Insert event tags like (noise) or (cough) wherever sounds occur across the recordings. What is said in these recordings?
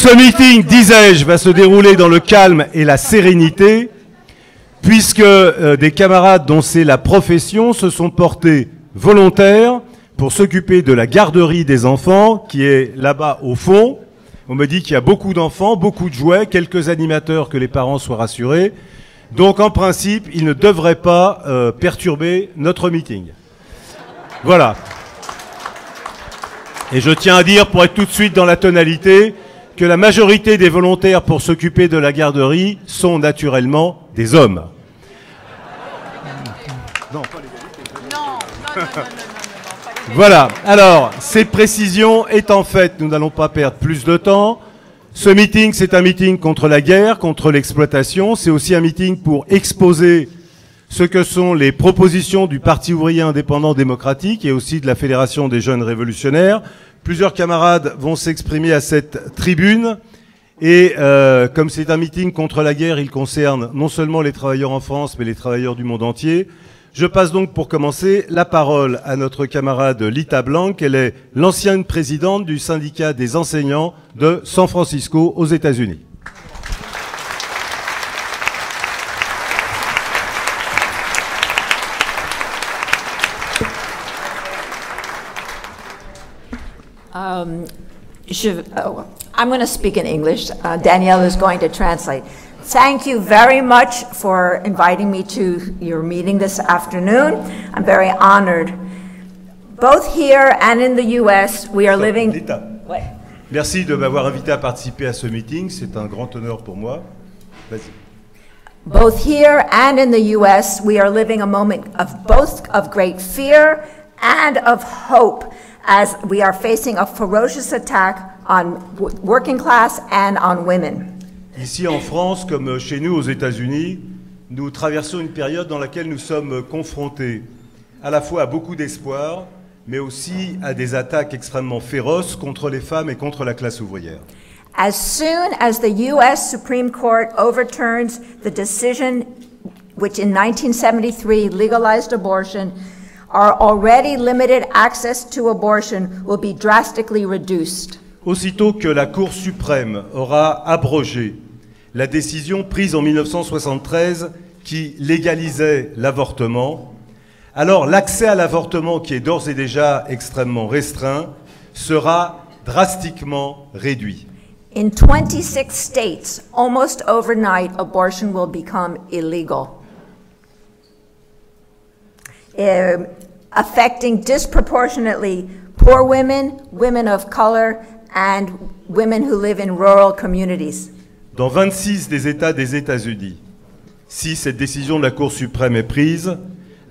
Ce meeting, disais-je, va se dérouler dans le calme et la sérénité, puisque euh, des camarades dont c'est la profession se sont portés volontaires pour s'occuper de la garderie des enfants, qui est là-bas au fond. On me dit qu'il y a beaucoup d'enfants, beaucoup de jouets, quelques animateurs, que les parents soient rassurés. Donc en principe, ils ne devraient pas euh, perturber notre meeting. Voilà. Et je tiens à dire, pour être tout de suite dans la tonalité, que la majorité des volontaires pour s'occuper de la garderie sont naturellement des hommes. Non, pas les non, non, non, Voilà. Alors, ces précisions étant faites, nous n'allons pas perdre plus de temps. Ce meeting, c'est un meeting contre la guerre, contre l'exploitation. C'est aussi un meeting pour exposer ce que sont les propositions du Parti ouvrier indépendant démocratique et aussi de la Fédération des jeunes révolutionnaires. Plusieurs camarades vont s'exprimer à cette tribune. Et euh, comme c'est un meeting contre la guerre, il concerne non seulement les travailleurs en France, mais les travailleurs du monde entier. Je passe donc pour commencer la parole à notre camarade Lita Blanc. Elle est l'ancienne présidente du syndicat des enseignants de San Francisco aux États-Unis. Um, je, oh, I'm going to speak in English. Uh, Danielle is going to translate. Thank you very much for inviting me to your meeting this afternoon. I'm very honored. Both here and in the US, we are living. Ouais. Merci de m'avoir invité à participer à ce meeting. C'est un grand honneur pour moi. Vas-y. Both here and in the US, we are living a moment of both of great fear and of hope as we are facing a ferocious attack on working class and on women. Ici en France, comme chez nous aux États-Unis, nous traversons une période dans laquelle nous sommes confrontés à la fois à beaucoup d'espoir, mais aussi à des attaques extrêmement féroces contre les femmes et contre la classe ouvrière. As soon as the U.S. Supreme Court overturns the decision which in 1973 legalized abortion, our already limited access to abortion will be drastically reduced. Aussitôt que la Cour suprême aura abrogé la décision prise en 1973 qui légalisait l'avortement, alors l'accès à l'avortement, qui est d'ores et déjà extrêmement restreint, sera drastiquement réduit. In 26 states, almost overnight, abortion will become illegal, uh, affecting disproportionately poor women, women of color, and women who live in rural communities. dans 26 des États des États-Unis, si cette décision de la Cour suprême est prise,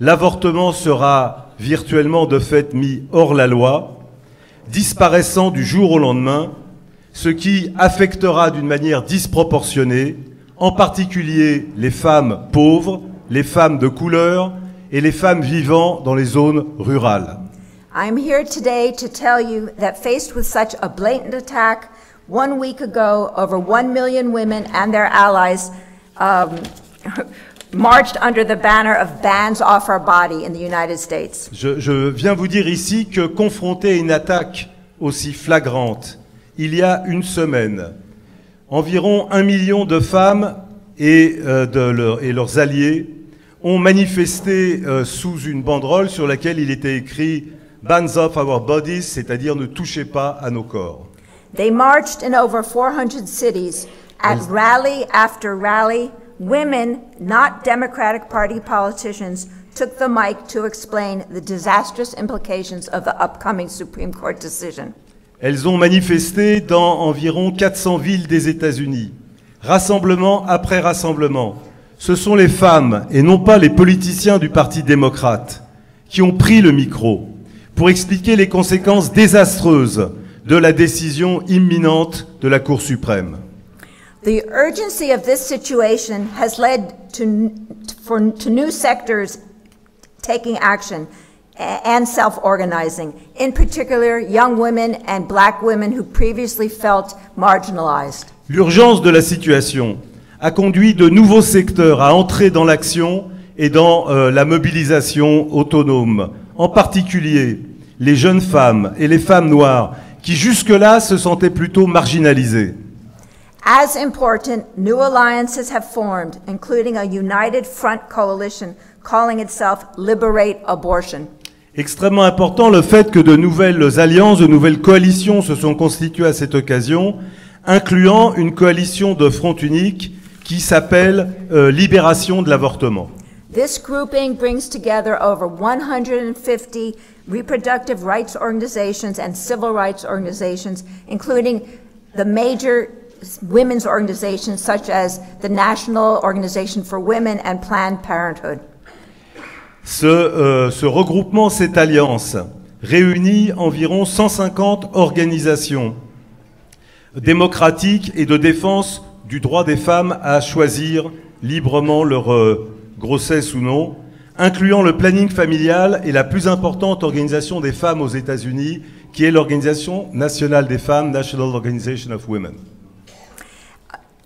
l'avortement sera virtuellement de fait mis hors la loi, disparaissant du jour au lendemain, ce qui affectera d'une manière disproportionnée, en particulier les femmes pauvres, les femmes de couleur et les femmes vivant dans les zones rurales. I'm here today to tell you that faced with such a blatant attack, One week ago, over 1 million women and their allies um, (laughs) marched under the banner of bans off our body in the United States. Je, je viens vous dire ici que confronté à une attaque aussi flagrante, il y a une semaine, environ un million de femmes et, euh, de leur, et leurs alliés ont manifesté euh, sous une banderole sur laquelle il était écrit Bans off our bodies, c'est-à-dire ne touchez pas à nos corps. They marched in over 400 cities at rally after rally. Women, not Democratic Party politicians, took the mic to explain the disastrous implications of the upcoming Supreme Court decision. Elles ont manifesté dans environ 400 villes des États-Unis, rassemblement après rassemblement. Ce sont les femmes, et non pas les politiciens du Parti démocrate, qui ont pris le micro pour expliquer les conséquences désastreuses de la décision imminente de la Cour suprême. The urgency of this situation has led to, for, to new sectors taking action and self-organizing, in particular young women and black women who previously felt marginalized. L'urgence de la situation a conduit de nouveaux secteurs à entrer dans l'action et dans euh, la mobilisation autonome, en particulier les jeunes femmes et les femmes noires qui jusque-là se sentaient plutôt marginalisés. As important, new alliances have formed, including a united front coalition calling itself Liberate Abortion. Extrêmement important le fait que de nouvelles alliances, de nouvelles coalitions se sont constituées à cette occasion, incluant une coalition de front unique qui s'appelle euh, Libération de l'avortement. This grouping brings together over 150 reproductive rights organizations and civil rights organizations, including the major women's organizations such as the National Organization for Women and Planned Parenthood. Ce, euh, ce regroupement, cette alliance, réunit environ 150 organisations démocratiques et de défense du droit des femmes à choisir librement leur euh, grossesse ou non, incluant le planning familial et la plus importante organisation des femmes aux États-Unis, qui est l'Organisation nationale des femmes, National Organization of Women.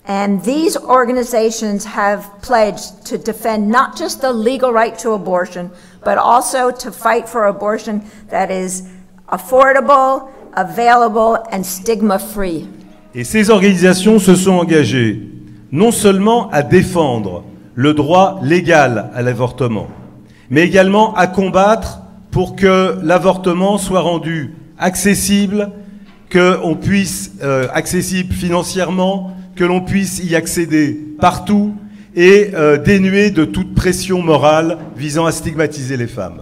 And these organizations have pledged to defend not just the legal right to abortion, but also to fight for abortion that is affordable, available, and stigma-free. Et ces organisations se sont engagées non seulement à défendre le droit légal à l'avortement, mais également à combattre pour que l'avortement soit rendu accessible, qu'on puisse euh, accessible financièrement, que l'on puisse y accéder partout et euh, dénué de toute pression morale visant à stigmatiser les femmes.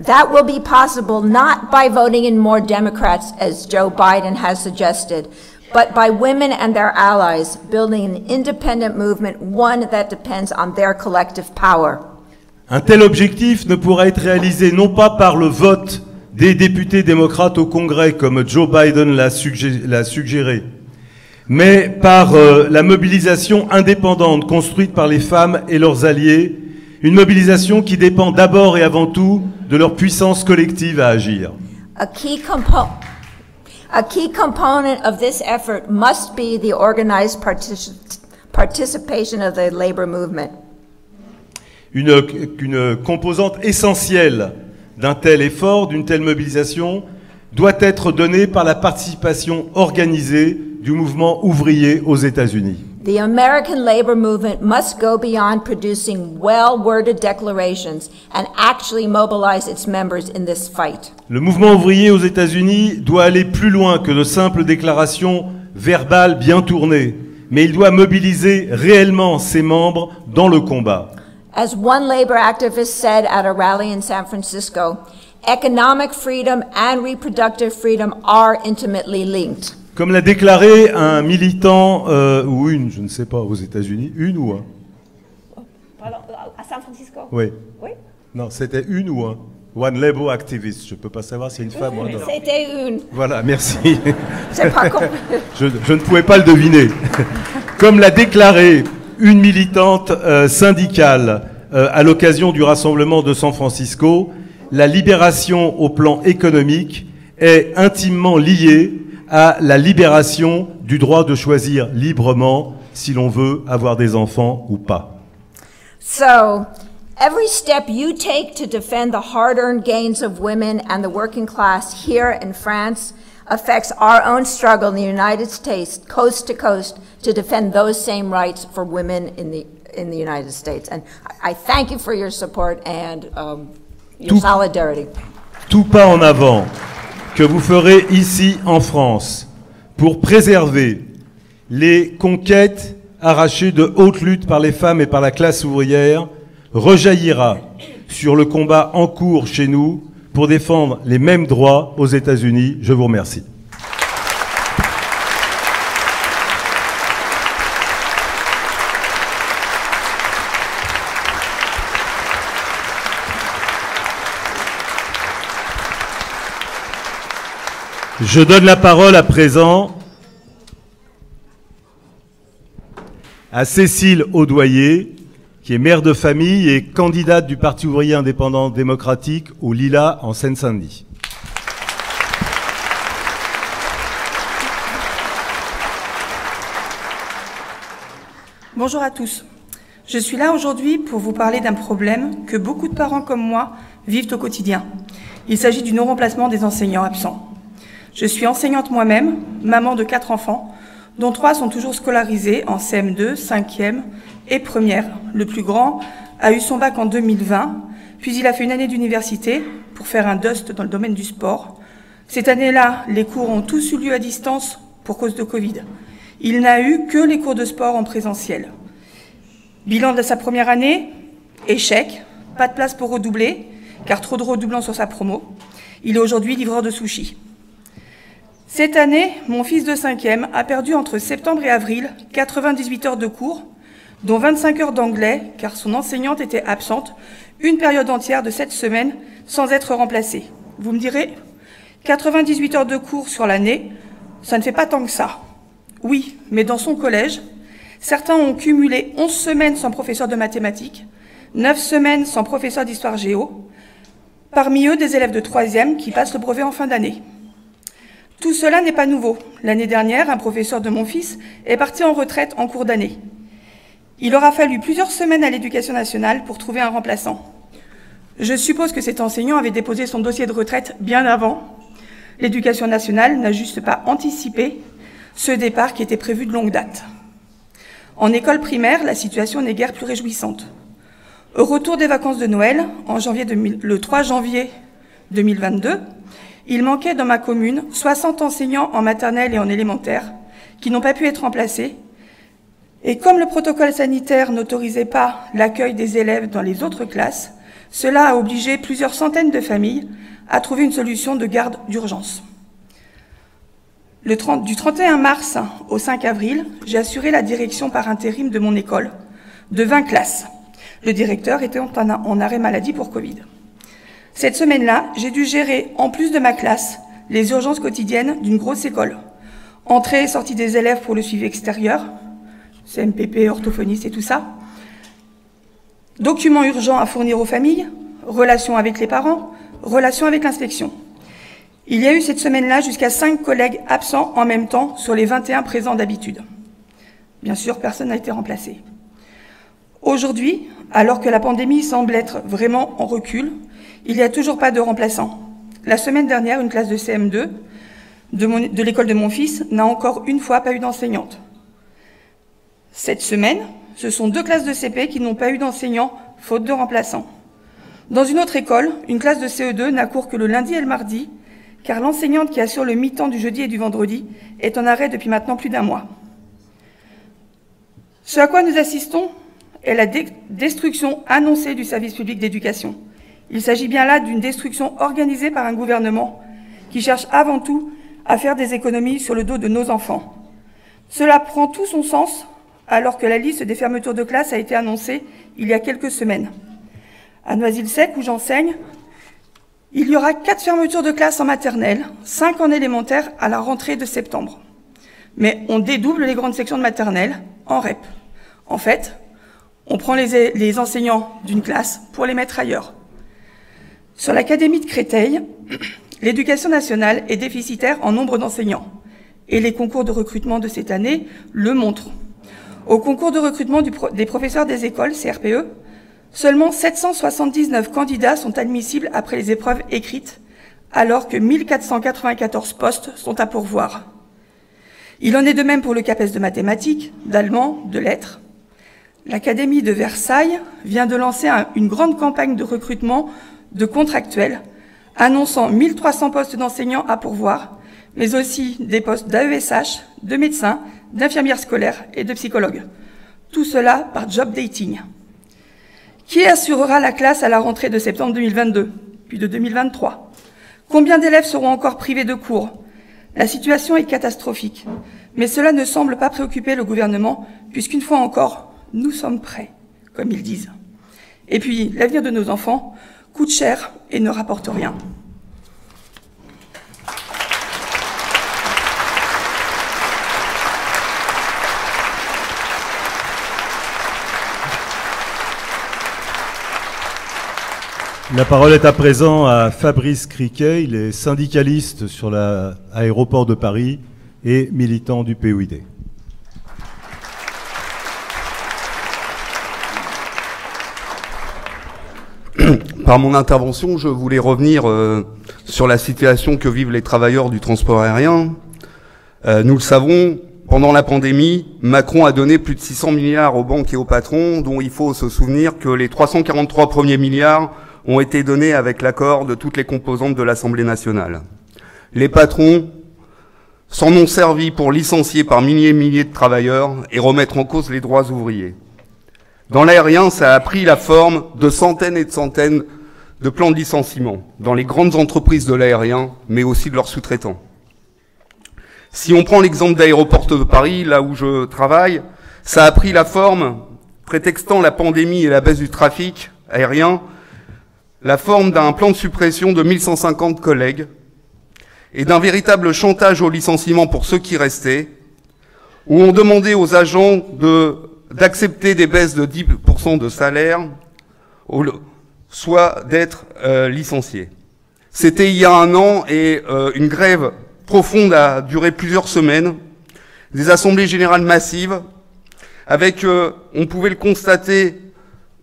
That will be possible not by voting in more Democrats, as Joe Biden has suggested, but by women and their allies building an independent movement, one that depends on their collective power. Un tel objectif ne pourra être réalisé non pas par le vote des députés démocrates au Congrès, comme Joe Biden l'a suggéré, mais par euh, la mobilisation indépendante construite par les femmes et leurs alliés, une mobilisation qui dépend d'abord et avant tout de leur puissance collective à agir. A key, compo a key component of this effort must be the organized partic participation of the labor movement. Une, une composante essentielle d'un tel effort, d'une telle mobilisation, doit être donnée par la participation organisée du mouvement ouvrier aux États-Unis. The American labor movement must go beyond producing well-worded declarations and actually mobilize its members in this fight. Le mouvement ouvrier aux États-Unis doit aller plus loin que de simples déclarations verbales bien tournées, mais il doit mobiliser réellement ses membres dans le combat. As one labor activist said at a rally in San Francisco, economic freedom and reproductive freedom are intimately linked. Comme l'a déclaré un militant, euh, ou une, je ne sais pas, aux États-Unis, une ou un À San Francisco? Oui. Oui. Non, c'était une ou un One Labor Activist. Je ne peux pas savoir si c'est une femme ou un homme. C'était une. Voilà, merci. (laughs) Pas (laughs) je, je, ne pouvais pas le deviner. (laughs) Comme l'a déclaré une militante euh, syndicale euh, à l'occasion du rassemblement de San Francisco, la libération au plan économique est intimement liée à la libération du droit de choisir librement si l'on veut avoir des enfants ou pas. So, every step you take to defend the hard-earned gains of women and the working class here in France affects our own struggle in the United States, coast to coast, to defend those same rights for women in the in the United States. And I thank you for your support and um, your tout, solidarity. Tout pas en avant que vous ferez ici en France pour préserver les conquêtes arrachées de haute lutte par les femmes et par la classe ouvrière rejaillira sur le combat en cours chez nous pour défendre les mêmes droits aux États-Unis. Je vous remercie. Je donne la parole à présent à Cécile Audoyer, qui est mère de famille et candidate du Parti ouvrier indépendant démocratique au Lila en Seine-Saint-Denis. Bonjour à tous. Je suis là aujourd'hui pour vous parler d'un problème que beaucoup de parents comme moi vivent au quotidien. Il s'agit du non-remplacement des enseignants absents. Je suis enseignante moi-même, maman de quatre enfants, dont trois sont toujours scolarisés en CM2, 5e et première. Le plus grand a eu son bac en 2020, puis il a fait une année d'université pour faire un dust dans le domaine du sport. Cette année-là, les cours ont tous eu lieu à distance pour cause de Covid. Il n'a eu que les cours de sport en présentiel. Bilan de sa première année, échec, pas de place pour redoubler, car trop de redoublants sur sa promo. Il est aujourd'hui livreur de sushi. Cette année, mon fils de 5e a perdu entre septembre et avril 98 heures de cours, dont 25 heures d'anglais, car son enseignante était absente, une période entière de cette semaine sans être remplacée. Vous me direz, 98 heures de cours sur l'année, ça ne fait pas tant que ça. Oui, mais dans son collège, certains ont cumulé 11 semaines sans professeur de mathématiques, 9 semaines sans professeur d'histoire géo, parmi eux des élèves de 3e qui passent le brevet en fin d'année. Tout cela n'est pas nouveau. L'année dernière, un professeur de mon fils est parti en retraite en cours d'année. Il aura fallu plusieurs semaines à l'éducation nationale pour trouver un remplaçant. Je suppose que cet enseignant avait déposé son dossier de retraite bien avant. L'éducation nationale n'a juste pas anticipé ce départ qui était prévu de longue date. En école primaire, la situation n'est guère plus réjouissante. Au retour des vacances de Noël, en janvier le 3 janvier 2022, il manquait dans ma commune 60 enseignants en maternelle et en élémentaire qui n'ont pas pu être remplacés. Et comme le protocole sanitaire n'autorisait pas l'accueil des élèves dans les autres classes, cela a obligé plusieurs centaines de familles à trouver une solution de garde d'urgence. du 31 mars au 5 avril, j'ai assuré la direction par intérim de mon école de 20 classes. Le directeur était en arrêt maladie pour Covid. Cette semaine-là, j'ai dû gérer, en plus de ma classe, les urgences quotidiennes d'une grosse école. Entrée et sortie des élèves pour le suivi extérieur, CMPP, orthophoniste et tout ça. Documents urgents à fournir aux familles, relations avec les parents, relations avec l'inspection. Il y a eu cette semaine-là jusqu'à cinq collègues absents en même temps sur les 21 présents d'habitude. Bien sûr, personne n'a été remplacé. Aujourd'hui, alors que la pandémie semble être vraiment en recul, il n'y a toujours pas de remplaçant. La semaine dernière, une classe de CM2 de, l'école de mon fils n'a encore une fois pas eu d'enseignante. Cette semaine, ce sont deux classes de CP qui n'ont pas eu d'enseignant, faute de remplaçant. Dans une autre école, une classe de CE2 n'a cours que le lundi et le mardi, car l'enseignante qui assure le mi-temps du jeudi et du vendredi est en arrêt depuis maintenant plus d'un mois. Ce à quoi nous assistons est la destruction annoncée du service public d'éducation. Il s'agit bien là d'une destruction organisée par un gouvernement qui cherche avant tout à faire des économies sur le dos de nos enfants. Cela prend tout son sens alors que la liste des fermetures de classe a été annoncée il y a quelques semaines. À Noisy-le-Sec, où j'enseigne, il y aura quatre fermetures de classe en maternelle, cinq en élémentaire à la rentrée de septembre. Mais on dédouble les grandes sections de maternelle en REP. En fait, on prend les, les enseignants d'une classe pour les mettre ailleurs. Sur l'Académie de Créteil, (clears throat) l'éducation nationale est déficitaire en nombre d'enseignants. Et les concours de recrutement de cette année le montrent. Au concours de recrutement des professeurs des écoles, CRPE, seulement 779 candidats sont admissibles après les épreuves écrites, alors que 1494 postes sont à pourvoir. Il en est de même pour le CAPES de mathématiques, d'allemand, de lettres. L'Académie de Versailles vient de lancer une grande campagne de recrutement de contractuels, annonçant 1300 postes d'enseignants à pourvoir, mais aussi des postes d'AESH, de médecins, d'infirmières scolaires et de psychologues. Tout cela par job dating. Qui assurera la classe à la rentrée de septembre 2022, puis de 2023 Combien d'élèves seront encore privés de cours? La situation est catastrophique, mais cela ne semble pas préoccuper le gouvernement, puisqu'une fois encore, nous sommes prêts, comme ils disent. Et puis, l'avenir de nos enfants, coûte cher et ne rapporte rien. La parole est à présent à Fabrice Criquet, il est syndicaliste sur l'aéroport de Paris et militant du POID. Par mon intervention, je voulais revenir euh, sur la situation que vivent les travailleurs du transport aérien. Euh, nous le savons, Pendant la pandémie, Macron a donné plus de 600 milliards aux banques et aux patrons, dont il faut se souvenir que les 343 premiers milliards ont été donnés avec l'accord de toutes les composantes de l'Assemblée nationale. Les patrons s'en ont servi pour licencier par milliers et milliers de travailleurs et remettre en cause les droits ouvriers. Dans l'aérien, ça a pris la forme de centaines et de centaines de plans de licenciement dans les grandes entreprises de l'aérien, mais aussi de leurs sous-traitants. Si on prend l'exemple d'Aéroport de Paris, là où je travaille, ça a pris la forme, prétextant la pandémie et la baisse du trafic aérien, la forme d'un plan de suppression de 1150 collègues et d'un véritable chantage au licenciement pour ceux qui restaient, où on demandait aux agents d'accepter des baisses de 10% de salaire, soit d'être euh, licenciés. C'était il y a un an et euh, une grève profonde a duré plusieurs semaines, des assemblées générales massives, avec, euh, on pouvait le constater,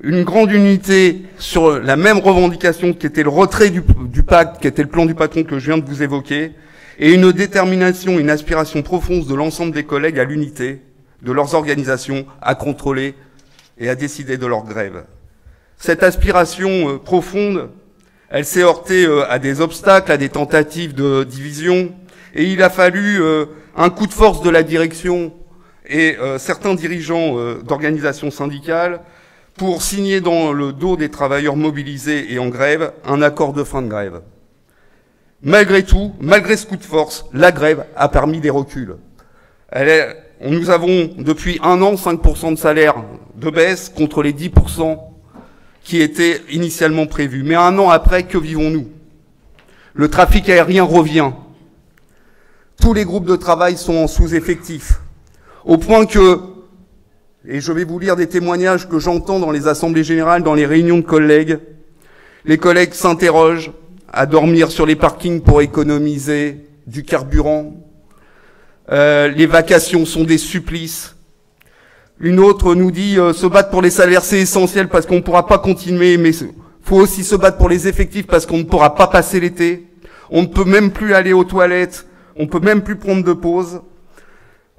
une grande unité sur la même revendication qui était le retrait du, pacte, qui était le plan du patron que je viens de vous évoquer, et une détermination, une aspiration profonde de l'ensemble des collègues à l'unité, de leurs organisations, à contrôler et à décider de leur grève. Cette aspiration euh, profonde, elle s'est heurtée euh, à des obstacles, à des tentatives de division, et il a fallu euh, un coup de force de la direction et certains dirigeants d'organisations syndicales pour signer dans le dos des travailleurs mobilisés et en grève un accord de fin de grève. Malgré tout, malgré ce coup de force, la grève a permis des reculs. Nous avons depuis un an 5% de salaire de baisse contre les 10% qui étaient initialement prévus. Mais un an après, que vivons-nous? Le trafic aérien revient. Tous les groupes de travail sont en sous-effectif. Au point que, et je vais vous lire des témoignages que j'entends dans les assemblées générales, dans les réunions de collègues, les collègues s'interrogent à dormir sur les parkings pour économiser du carburant. Euh, les vacations sont des supplices. Une autre nous dit euh, se battre pour les salaires c'est essentiel parce qu'on ne pourra pas continuer, mais faut aussi se battre pour les effectifs parce qu'on ne pourra pas passer l'été. On ne peut même plus aller aux toilettes on peut même plus prendre de pause.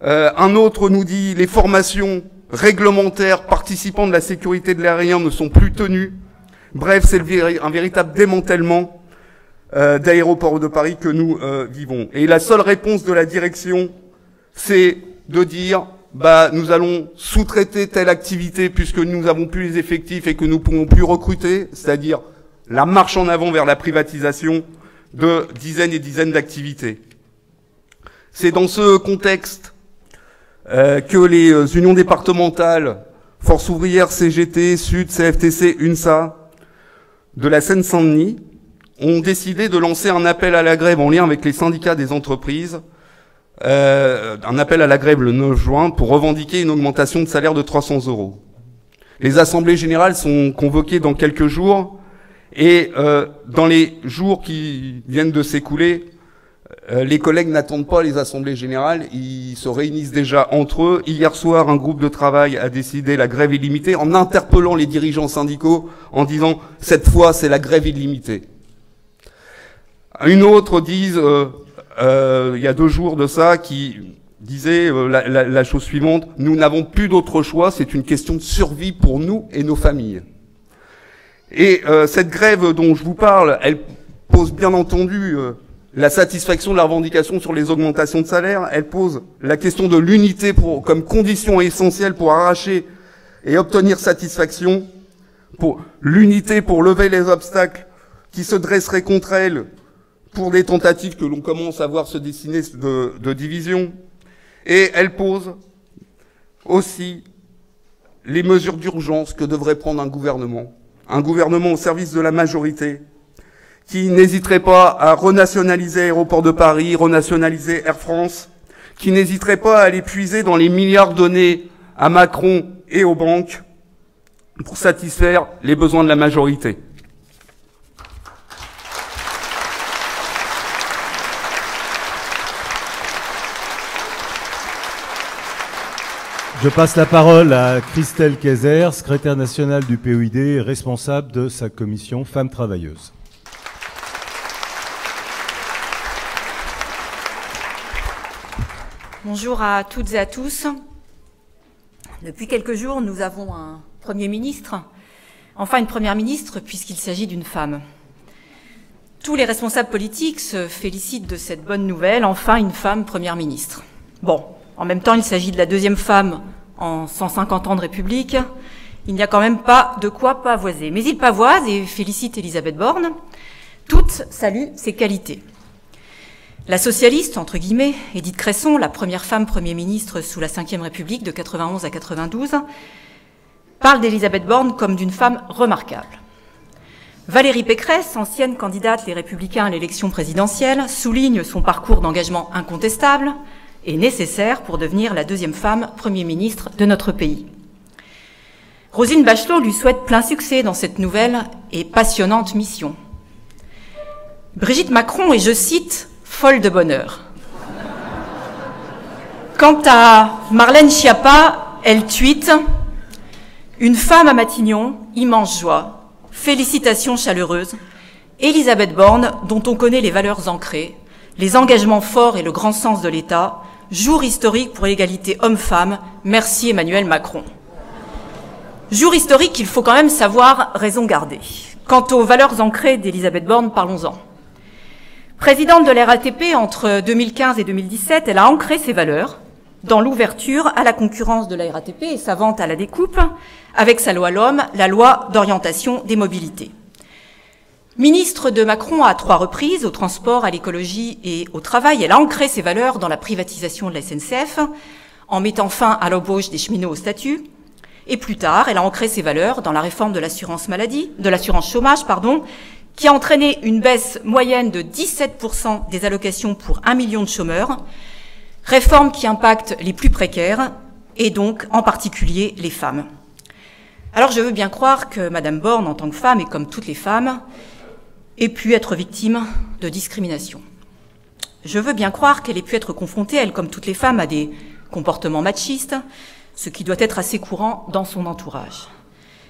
Euh, un autre nous dit les formations réglementaires participant de la sécurité de l'aérien ne sont plus tenues. Bref, c'est un véritable démantèlement euh, d'aéroports de Paris que nous euh, vivons. Et la seule réponse de la direction, c'est de dire bah nous allons sous-traiter telle activité puisque nous n'avons plus les effectifs et que nous ne pouvons plus recruter, c'est-à-dire la marche en avant vers la privatisation de dizaines et dizaines d'activités. C'est dans ce contexte euh, que les euh, unions départementales, Force ouvrière, CGT, Sud, CFTC, UNSA, de la Seine-Saint-Denis, ont décidé de lancer un appel à la grève en lien avec les syndicats des entreprises, euh, un appel à la grève le 9 juin pour revendiquer une augmentation de salaire de 300 euros. Les assemblées générales sont convoquées dans quelques jours et dans les jours qui viennent de s'écouler, euh, les collègues n'attendent pas les assemblées générales, ils se réunissent déjà entre eux. Hier soir, un groupe de travail a décidé la grève illimitée en interpellant les dirigeants syndicaux en disant cette fois c'est la grève illimitée. Une autre dise, euh, euh, il y a deux jours de ça, qui disait la, la, chose suivante, nous n'avons plus d'autre choix, c'est une question de survie pour nous et nos familles. Et cette grève dont je vous parle, elle pose bien entendu la satisfaction de la revendication sur les augmentations de salaire, elle pose la question de l'unité comme condition essentielle pour arracher et obtenir satisfaction, pour l'unité pour lever les obstacles qui se dresseraient contre elle pour des tentatives que l'on commence à voir se dessiner de, de division. Et elle pose aussi les mesures d'urgence que devrait prendre un gouvernement, un gouvernement au service de la majorité, qui n'hésiterait pas à renationaliser Aéroport de Paris, renationaliser Air France, qui n'hésiterait pas à aller puiser dans les milliards donnés à Macron et aux banques pour satisfaire les besoins de la majorité. Je passe la parole à Christelle Kayser, secrétaire nationale du POID et responsable de sa commission Femmes Travailleuses. Bonjour à toutes et à tous. Depuis quelques jours, nous avons un Premier ministre, enfin une Première ministre, puisqu'il s'agit d'une femme. Tous les responsables politiques se félicitent de cette bonne nouvelle, enfin une femme Première ministre. Bon, en même temps, il s'agit de la deuxième femme en 150 ans de République. Il n'y a quand même pas de quoi pavoiser. Mais il pavoise et félicite Elisabeth Borne. Toutes saluent ses qualités. La socialiste, entre guillemets, Édith Cresson, la première femme Premier ministre sous la Ve République de 91 à 92, parle d'Elisabeth Borne comme d'une femme remarquable. Valérie Pécresse, ancienne candidate Les Républicains à l'élection présidentielle, souligne son parcours d'engagement incontestable et nécessaire pour devenir la deuxième femme Premier ministre de notre pays. Rosine Bachelot lui souhaite plein succès dans cette nouvelle et passionnante mission. Brigitte Macron est, je cite, folle de bonheur. Quant à Marlène Schiappa, elle tweet Une femme à Matignon, immense joie, félicitations chaleureuses. Elisabeth Borne, dont on connaît les valeurs ancrées, les engagements forts et le grand sens de l'État, jour historique pour l'égalité homme-femme, merci Emmanuel Macron. Jour historique qu'il faut quand même savoir raison garder. Quant aux valeurs ancrées d'Elisabeth Borne, parlons-en. Présidente de l'RATP entre 2015 et 2017, elle a ancré ses valeurs dans l'ouverture à la concurrence de la RATP et sa vente à la découpe avec sa loi l'homme, la loi d'orientation des mobilités. Ministre de Macron à trois reprises, au transport, à l'écologie et au travail, elle a ancré ses valeurs dans la privatisation de la SNCF, en mettant fin à l'embauche des cheminots au statut. Et plus tard, elle a ancré ses valeurs dans la réforme de l'assurance maladie, de l'assurance chômage, pardon, qui a entraîné une baisse moyenne de 17% des allocations pour un million de chômeurs, réforme qui impacte les plus précaires et donc en particulier les femmes. Alors je veux bien croire que Madame Borne, en tant que femme et comme toutes les femmes, ait pu être victime de discrimination. Je veux bien croire qu'elle ait pu être confrontée, elle comme toutes les femmes, à des comportements machistes, ce qui doit être assez courant dans son entourage.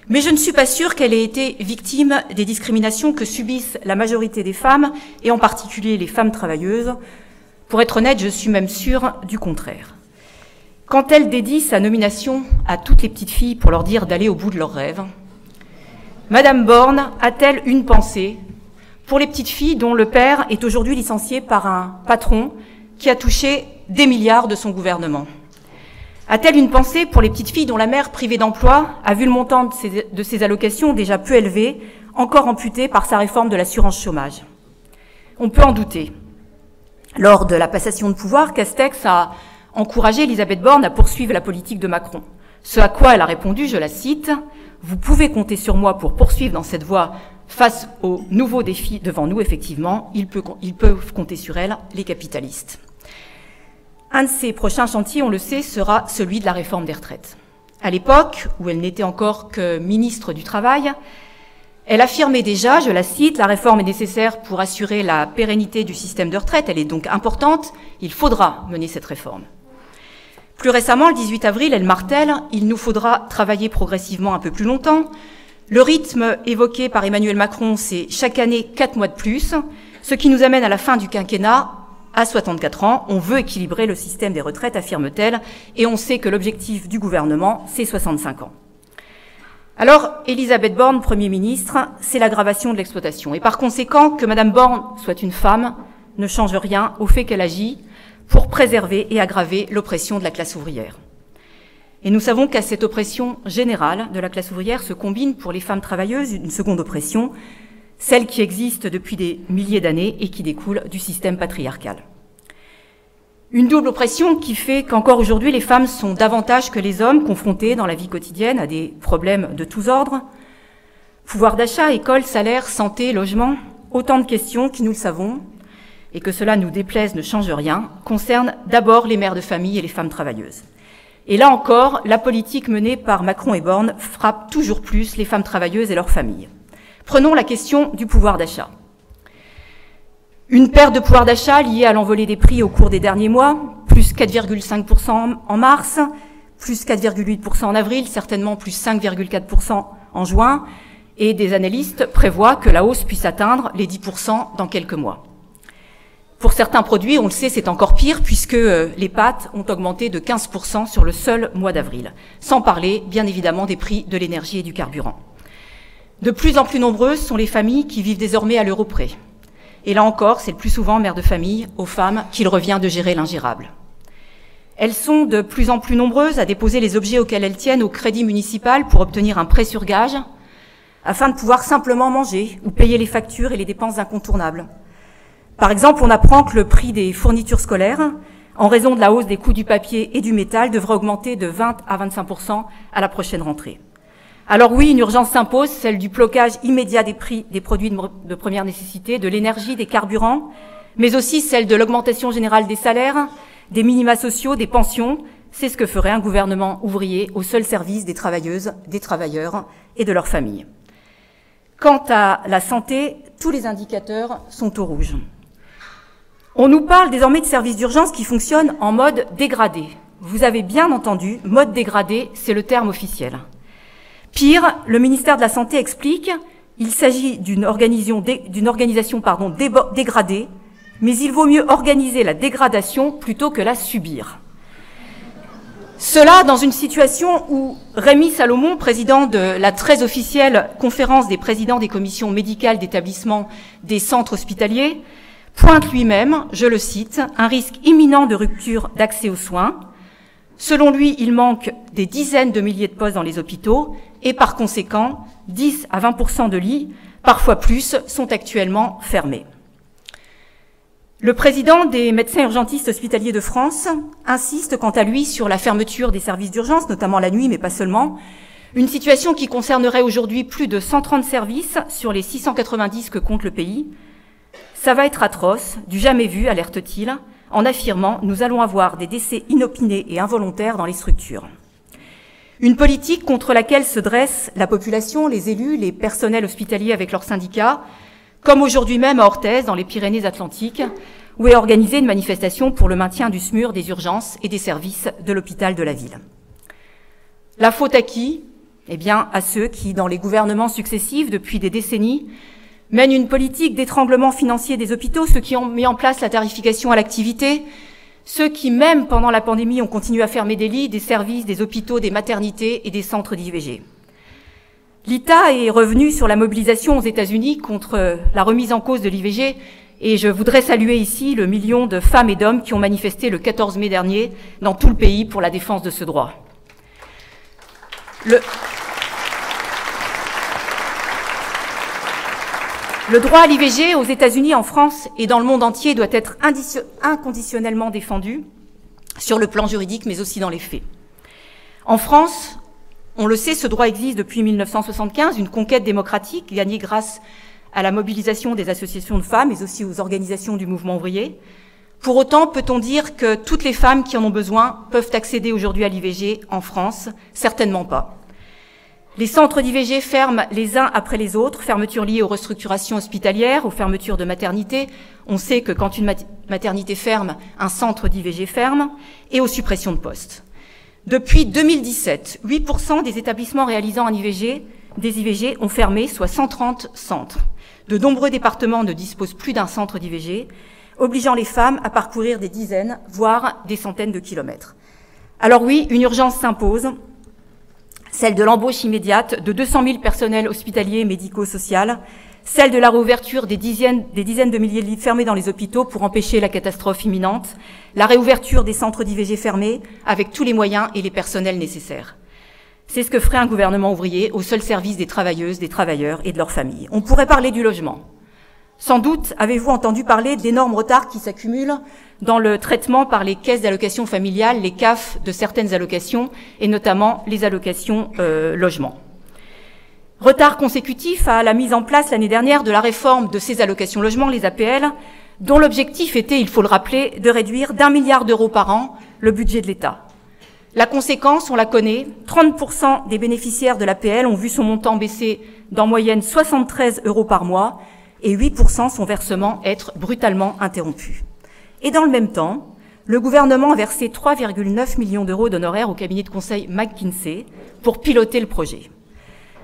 Mais je ne suis pas sûre qu'elle ait été victime des discriminations que subissent la majorité des femmes, et en particulier les femmes travailleuses. Pour être honnête, je suis même sûre du contraire. Quand elle dédie sa nomination à toutes les petites filles pour leur dire d'aller au bout de leurs rêves, Madame Borne a-t-elle une pensée pour les petites filles dont le père est aujourd'hui licencié par un patron qui a touché des milliards de son gouvernement a-t-elle une pensée pour les petites filles dont la mère privée d'emploi a vu le montant de ses, allocations déjà peu élevé, encore amputé par sa réforme de l'assurance chômage? On peut en douter. Lors de la passation de pouvoir, Castex a encouragé Elisabeth Borne à poursuivre la politique de Macron. Ce à quoi elle a répondu, je la cite, Vous pouvez compter sur moi pour poursuivre dans cette voie face aux nouveaux défis devant nous, effectivement, ils peuvent compter sur elle, les capitalistes. Un de ses prochains chantiers, on le sait, sera celui de la réforme des retraites. À l'époque, où elle n'était encore que ministre du Travail, elle affirmait déjà, je la cite, la réforme est nécessaire pour assurer la pérennité du système de retraite, elle est donc importante, il faudra mener cette réforme. Plus récemment, le 18 avril, elle martèle, il nous faudra travailler progressivement un peu plus longtemps. Le rythme évoqué par Emmanuel Macron, c'est chaque année quatre mois de plus, ce qui nous amène à la fin du quinquennat à 64 ans. On veut équilibrer le système des retraites, affirme-t-elle, et on sait que l'objectif du gouvernement, c'est 65 ans. Alors, Elisabeth Borne, Premier ministre, c'est l'aggravation de l'exploitation. Et par conséquent, que Madame Borne soit une femme ne change rien au fait qu'elle agit pour préserver et aggraver l'oppression de la classe ouvrière. Et nous savons qu'à cette oppression générale de la classe ouvrière se combine pour les femmes travailleuses une seconde oppression, celle qui existe depuis des milliers d'années et qui découle du système patriarcal. Une double oppression qui fait qu'encore aujourd'hui les femmes sont davantage que les hommes confrontées dans la vie quotidienne à des problèmes de tous ordres. Pouvoir d'achat, école, salaire, santé, logement, autant de questions qui, nous le savons, et que cela nous déplaise ne change rien, concernent d'abord les mères de famille et les femmes travailleuses. Et là encore, la politique menée par Macron et Borne frappe toujours plus les femmes travailleuses et leurs familles. Prenons la question du pouvoir d'achat. Une perte de pouvoir d'achat liée à l'envolée des prix au cours des derniers mois, plus 4,5% en mars, plus 4,8% en avril, certainement plus 5,4% en juin, et des analystes prévoient que la hausse puisse atteindre les 10% dans quelques mois. Pour certains produits, on le sait, c'est encore pire puisque euh, les pâtes ont augmenté de 15% sur le seul mois d'avril, sans parler bien évidemment des prix de l'énergie et du carburant. De plus en plus nombreuses sont les familles qui vivent désormais à l'euro près. Et là encore, c'est le plus souvent mère de famille, aux femmes, qu'il revient de gérer l'ingérable. Elles sont de plus en plus nombreuses à déposer les objets auxquels elles tiennent au crédit municipal pour obtenir un prêt sur gage, afin de pouvoir simplement manger ou payer les factures et les dépenses incontournables. Par exemple, on apprend que le prix des fournitures scolaires, en raison de la hausse des coûts du papier et du métal, devrait augmenter de 20 à 25% à la prochaine rentrée. Alors oui, une urgence s'impose, celle du blocage immédiat des prix des produits de première nécessité, de l'énergie, des carburants, mais aussi celle de l'augmentation générale des salaires, des minima sociaux, des pensions. C'est ce que ferait un gouvernement ouvrier au seul service des travailleuses, des travailleurs et de leurs familles. Quant à la santé, tous les indicateurs sont au rouge. On nous parle désormais de services d'urgence qui fonctionnent en mode dégradé. Vous avez bien entendu, mode dégradé, c'est le terme officiel. Pire, le ministère de la Santé explique, il s'agit d'une organisation, organisation pardon, dégradée, mais il vaut mieux organiser la dégradation plutôt que la subir. Cela dans une situation où Rémi Salomon, président de la très officielle conférence des présidents des commissions médicales d'établissement des centres hospitaliers, pointe lui-même, je le cite, un risque imminent de rupture d'accès aux soins. Selon lui, il manque des dizaines de milliers de postes dans les hôpitaux et par conséquent, 10 à 20% de lits, parfois plus, sont actuellement fermés. Le président des médecins urgentistes hospitaliers de France insiste quant à lui sur la fermeture des services d'urgence, notamment la nuit, mais pas seulement, une situation qui concernerait aujourd'hui plus de 130 services sur les 690 que compte le pays, ça va être atroce, du jamais vu, alerte-t-il, en affirmant Nous allons avoir des décès inopinés et involontaires dans les structures. Une politique contre laquelle se dresse la population, les élus, les personnels hospitaliers avec leurs syndicats, comme aujourd'hui même à Orthez, dans les Pyrénées-Atlantiques, où est organisée une manifestation pour le maintien du SMUR des urgences et des services de l'hôpital de la ville. La faute à qui? Eh bien, à ceux qui, dans les gouvernements successifs depuis des décennies, mènent une politique d'étranglement financier des hôpitaux, ceux qui ont mis en place la tarification à l'activité, ceux qui, même pendant la pandémie, ont continué à fermer des lits, des services, des hôpitaux, des maternités et des centres d'IVG. L'ITA est revenu sur la mobilisation aux États-Unis contre la remise en cause de l'IVG et je voudrais saluer ici le million de femmes et d'hommes qui ont manifesté le 14 mai dernier dans tout le pays pour la défense de ce droit. Le... Le droit à l'IVG aux États-Unis, en France et dans le monde entier doit être inconditionnellement défendu sur le plan juridique, mais aussi dans les faits. En France, on le sait, ce droit existe depuis 1975, une conquête démocratique gagnée grâce à la mobilisation des associations de femmes, mais aussi aux organisations du mouvement ouvrier. Pour autant, peut-on dire que toutes les femmes qui en ont besoin peuvent accéder aujourd'hui à l'IVG en France? Certainement pas. Les centres d'IVG ferment les uns après les autres, fermetures liées aux restructurations hospitalières, aux fermetures de maternités. On sait que quand une maternité ferme, un centre d'IVG ferme, et aux suppressions de postes. Depuis 2017, 8% des établissements réalisant un IVG, des IVG ont fermé, soit 130 centres. De nombreux départements ne disposent plus d'un centre d'IVG, obligeant les femmes à parcourir des dizaines, voire des centaines de kilomètres. Alors oui, une urgence s'impose, celle de l'embauche immédiate de 200 000 personnels hospitaliers, médicaux, sociaux, celle de la réouverture des dizaines, des dizaines de milliers de lits fermés dans les hôpitaux pour empêcher la catastrophe imminente, la réouverture des centres d'IVG fermés avec tous les moyens et les personnels nécessaires. C'est ce que ferait un gouvernement ouvrier au seul service des travailleuses, des travailleurs et de leurs familles. On pourrait parler du logement. Sans doute avez-vous entendu parler d'énormes retards qui s'accumulent dans le traitement par les caisses d'allocation familiale, les CAF de certaines allocations, et notamment les allocations euh, logement. Retard consécutif à la mise en place l'année dernière de la réforme de ces allocations logement, les APL, dont l'objectif était, il faut le rappeler, de réduire d'un milliard d'euros par an le budget de l'État. La conséquence, on la connaît, 30% des bénéficiaires de l'APL ont vu son montant baisser d'en moyenne 73 euros par mois, et 8% son versement être brutalement interrompu. Et dans le même temps, le gouvernement a versé 3,9 millions d'euros d'honoraires au cabinet de conseil McKinsey pour piloter le projet.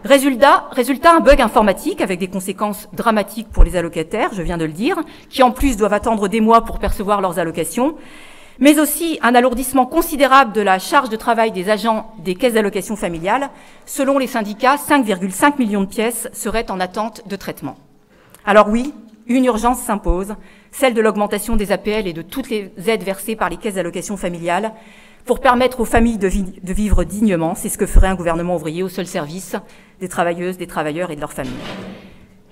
Résultat, résultat, un bug informatique avec des conséquences dramatiques pour les allocataires, je viens de le dire, qui en plus doivent attendre des mois pour percevoir leurs allocations, mais aussi un alourdissement considérable de la charge de travail des agents des caisses d'allocation familiale. Selon les syndicats, 5,5 millions de pièces seraient en attente de traitement. Alors oui, une urgence s'impose, celle de l'augmentation des APL et de toutes les aides versées par les caisses d'allocation familiale, pour permettre aux familles de, vivre dignement. C'est ce que ferait un gouvernement ouvrier au seul service des travailleuses, des travailleurs et de leurs familles.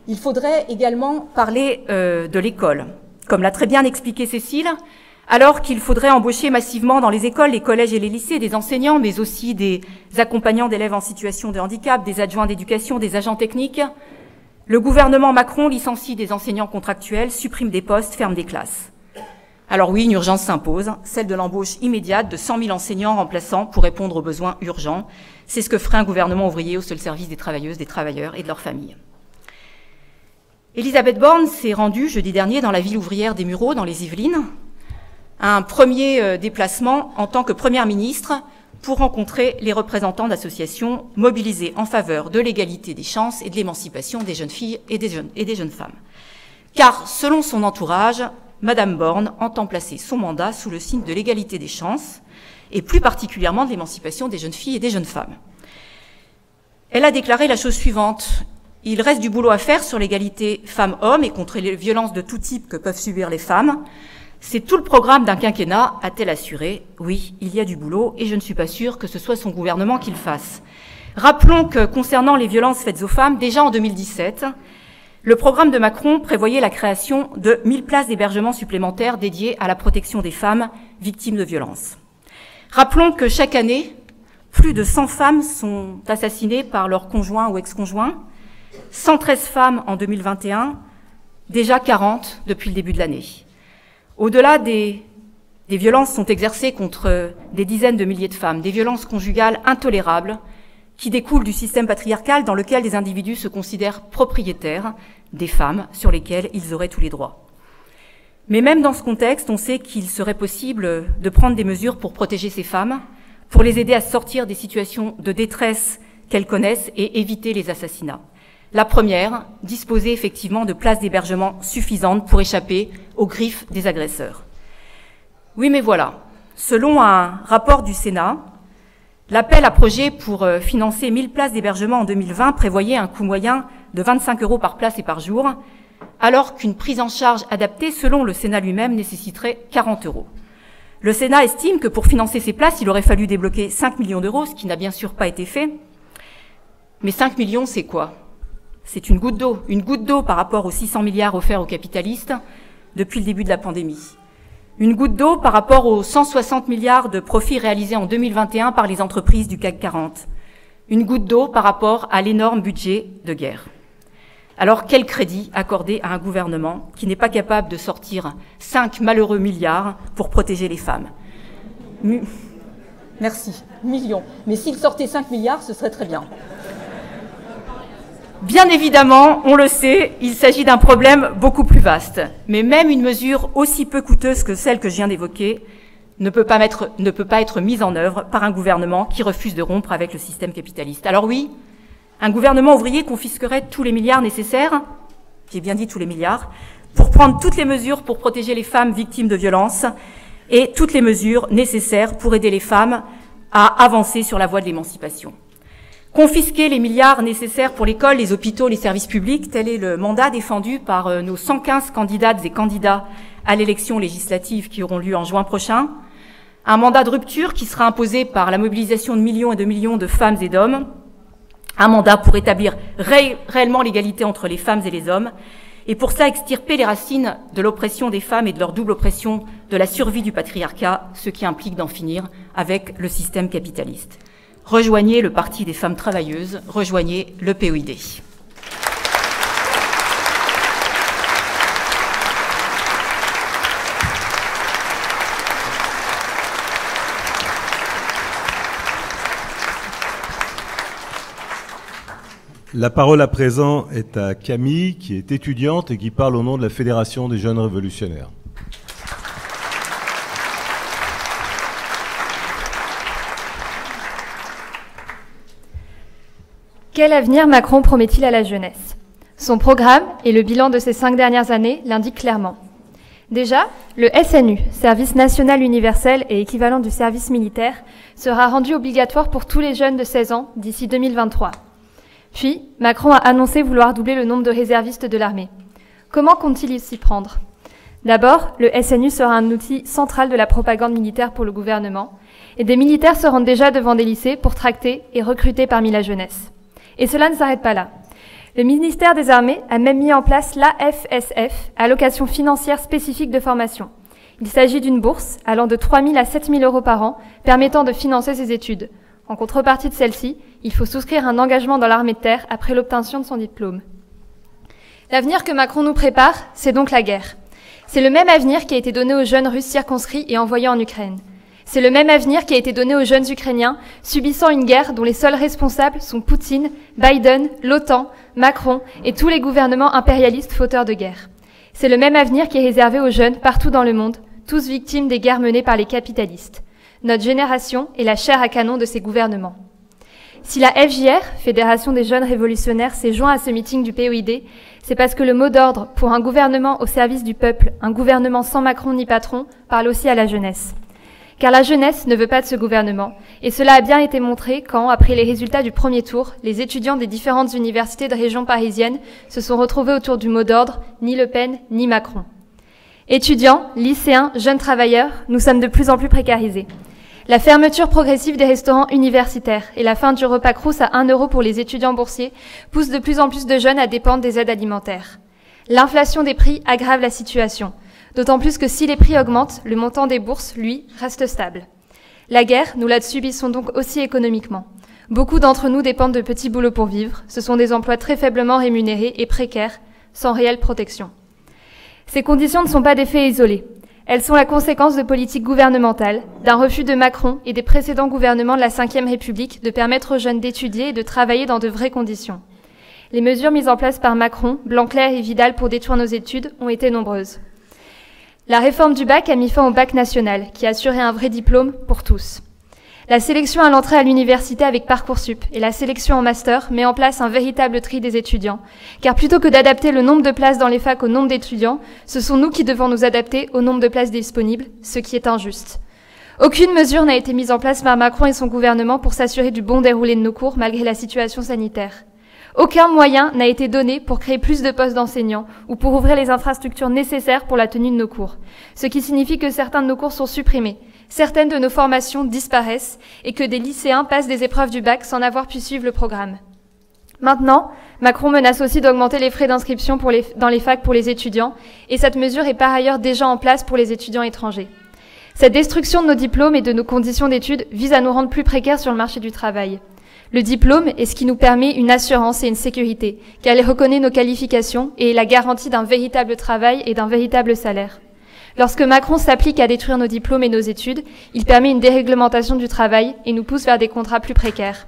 Il faudrait également parler euh, de l'école. Comme l'a très bien expliqué Cécile, alors qu'il faudrait embaucher massivement dans les écoles, les collèges et les lycées des enseignants, mais aussi des accompagnants d'élèves en situation de handicap, des adjoints d'éducation, des agents techniques, le gouvernement Macron licencie des enseignants contractuels, supprime des postes, ferme des classes. Alors oui, une urgence s'impose, celle de l'embauche immédiate de 100 000 enseignants remplaçants pour répondre aux besoins urgents. C'est ce que ferait un gouvernement ouvrier au seul service des travailleuses, des travailleurs et de leurs familles. Elisabeth Borne s'est rendue jeudi dernier dans la ville ouvrière des Mureaux, dans les Yvelines, un premier euh, déplacement en tant que Première ministre pour rencontrer les représentants d'associations mobilisées en faveur de l'égalité des chances et de l'émancipation des jeunes filles et des jeunes, et des jeunes femmes. Car, selon son entourage, Madame Borne entend placer son mandat sous le signe de l'égalité des chances, et plus particulièrement de l'émancipation des jeunes filles et des jeunes femmes. Elle a déclaré la chose suivante. Il reste du boulot à faire sur l'égalité femmes-hommes et contre les violences de tout type que peuvent subir les femmes. C'est tout le programme d'un quinquennat, a-t-elle assuré. Oui, il y a du boulot et je ne suis pas sûre que ce soit son gouvernement qui le fasse. Rappelons que concernant les violences faites aux femmes, déjà en 2017, le programme de Macron prévoyait la création de 1000 places d'hébergement supplémentaires dédiées à la protection des femmes victimes de violences. Rappelons que chaque année, plus de 100 femmes sont assassinées par leur conjoint ou ex-conjoint, 113 femmes en 2021, déjà 40 depuis le début de l'année. Au-delà des, des violences sont exercées contre des dizaines de milliers de femmes, des violences conjugales intolérables qui découle du système patriarcal dans lequel des individus se considèrent propriétaires des femmes sur lesquelles ils auraient tous les droits. Mais même dans ce contexte, on sait qu'il serait possible de prendre des mesures pour protéger ces femmes, pour les aider à sortir des situations de détresse qu'elles connaissent et éviter les assassinats. La première, disposer effectivement de places d'hébergement suffisantes pour échapper aux griffes des agresseurs. Oui, mais voilà. Selon un rapport du Sénat, L'appel à projet pour euh, financer 1000 places d'hébergement en 2020 prévoyait un coût moyen de 25 euros par place et par jour, alors qu'une prise en charge adaptée, selon le Sénat lui-même, nécessiterait 40 euros. Le Sénat estime que pour financer ces places, il aurait fallu débloquer 5 millions d'euros, ce qui n'a bien sûr pas été fait. Mais 5 millions, c'est quoi? C'est une goutte d'eau, une goutte d'eau par rapport aux 600 milliards offerts aux capitalistes depuis le début de la pandémie. Une goutte d'eau par rapport aux 160 milliards de profits réalisés en 2021 par les entreprises du CAC 40. Une goutte d'eau par rapport à l'énorme budget de guerre. Alors quel crédit accorder à un gouvernement qui n'est pas capable de sortir 5 malheureux milliards pour protéger les femmes? Merci, millions. Mais s'il sortait 5 milliards, ce serait très bien. Bien évidemment, on le sait, il s'agit d'un problème beaucoup plus vaste. Mais même une mesure aussi peu coûteuse que celle que je viens d'évoquer ne peut pas, être mise en œuvre par un gouvernement qui refuse de rompre avec le système capitaliste. Alors oui, un gouvernement ouvrier confisquerait tous les milliards nécessaires, j'ai bien dit tous les milliards, pour prendre toutes les mesures pour protéger les femmes victimes de violences et toutes les mesures nécessaires pour aider les femmes à avancer sur la voie de l'émancipation. Confisquer les milliards nécessaires pour l'école, les hôpitaux, les services publics, tel est le mandat défendu par euh, nos 115 candidates et candidats à l'élection législative qui auront lieu en juin prochain. Un mandat de rupture qui sera imposé par la mobilisation de millions et de millions de femmes et d'hommes. Un mandat pour établir réellement l'égalité entre les femmes et les hommes. Et pour ça, extirper les racines de l'oppression des femmes et de leur double oppression, de la survie du patriarcat, ce qui implique d'en finir avec le système capitaliste. Rejoignez le Parti des femmes travailleuses, rejoignez le POID. La parole à présent est à Camille, qui est étudiante et qui parle au nom de la Fédération des jeunes révolutionnaires. Quel avenir Macron promet-il à la jeunesse? Son programme et le bilan de ces cinq dernières années l'indiquent clairement. Déjà, le SNU, Service national universel et équivalent du service militaire, sera rendu obligatoire pour tous les jeunes de 16 ans d'ici 2023. Puis, Macron a annoncé vouloir doubler le nombre de réservistes de l'armée. Comment compte-t-il s'y prendre? D'abord, le SNU sera un outil central de la propagande militaire pour le gouvernement, et des militaires se rendent déjà devant des lycées pour tracter et recruter parmi la jeunesse. Et cela ne s'arrête pas là. Le ministère des Armées a même mis en place l'AFSF, allocation financière spécifique de formation. Il s'agit d'une bourse allant de 3 000 à 7 000 euros par an, permettant de financer ses études. En contrepartie de celle-ci, il faut souscrire un engagement dans l'armée de terre après l'obtention de son diplôme. L'avenir que Macron nous prépare, c'est donc la guerre. C'est le même avenir qui a été donné aux jeunes russes circonscrits et envoyés en Ukraine. C'est le même avenir qui a été donné aux jeunes Ukrainiens subissant une guerre dont les seuls responsables sont Poutine, Biden, l'OTAN, Macron et tous les gouvernements impérialistes fauteurs de guerre. C'est le même avenir qui est réservé aux jeunes partout dans le monde, tous victimes des guerres menées par les capitalistes. Notre génération est la chair à canon de ces gouvernements. Si la FJR, Fédération des jeunes révolutionnaires, s'est joint à ce meeting du POID, c'est parce que le mot d'ordre pour un gouvernement au service du peuple, un gouvernement sans Macron ni patron, parle aussi à la jeunesse. Car la jeunesse ne veut pas de ce gouvernement, et cela a bien été montré quand, après les résultats du premier tour, les étudiants des différentes universités de région parisienne se sont retrouvés autour du mot d'ordre ni Le Pen ni Macron. Étudiants, lycéens, jeunes travailleurs, nous sommes de plus en plus précarisés. La fermeture progressive des restaurants universitaires et la fin du repas crous à 1 euro pour les étudiants boursiers poussent de plus en plus de jeunes à dépendre des aides alimentaires. L'inflation des prix aggrave la situation, d'autant plus que si les prix augmentent, le montant des bourses, lui, reste stable. La guerre, nous la subissons donc aussi économiquement. Beaucoup d'entre nous dépendent de petits boulots pour vivre, ce sont des emplois très faiblement rémunérés et précaires, sans réelle protection. Ces conditions ne sont pas des faits isolés. Elles sont la conséquence de politiques gouvernementales, d'un refus de Macron et des précédents gouvernements de la Ve République de permettre aux jeunes d'étudier et de travailler dans de vraies conditions. Les mesures mises en place par Macron, Blanquer et Vidal pour détruire nos études ont été nombreuses. La réforme du bac a mis fin au bac national, qui assurait un vrai diplôme pour tous. La sélection à l'entrée à l'université avec Parcoursup et la sélection en master met en place un véritable tri des étudiants. Car plutôt que d'adapter le nombre de places dans les facs au nombre d'étudiants, ce sont nous qui devons nous adapter au nombre de places disponibles, ce qui est injuste. Aucune mesure n'a été mise en place par Macron et son gouvernement pour s'assurer du bon déroulé de nos cours malgré la situation sanitaire. Aucun moyen n'a été donné pour créer plus de postes d'enseignants ou pour ouvrir les infrastructures nécessaires pour la tenue de nos cours, ce qui signifie que certains de nos cours sont supprimés, certaines de nos formations disparaissent et que des lycéens passent des épreuves du bac sans avoir pu suivre le programme. Maintenant, Macron menace aussi d'augmenter les frais d'inscription dans les facs pour les étudiants, et cette mesure est par ailleurs déjà en place pour les étudiants étrangers. Cette destruction de nos diplômes et de nos conditions d'études vise à nous rendre plus précaires sur le marché du travail. Le diplôme est ce qui nous permet une assurance et une sécurité, car il reconnaît nos qualifications et est la garantie d'un véritable travail et d'un véritable salaire. Lorsque Macron s'applique à détruire nos diplômes et nos études, il permet une déréglementation du travail et nous pousse vers des contrats plus précaires.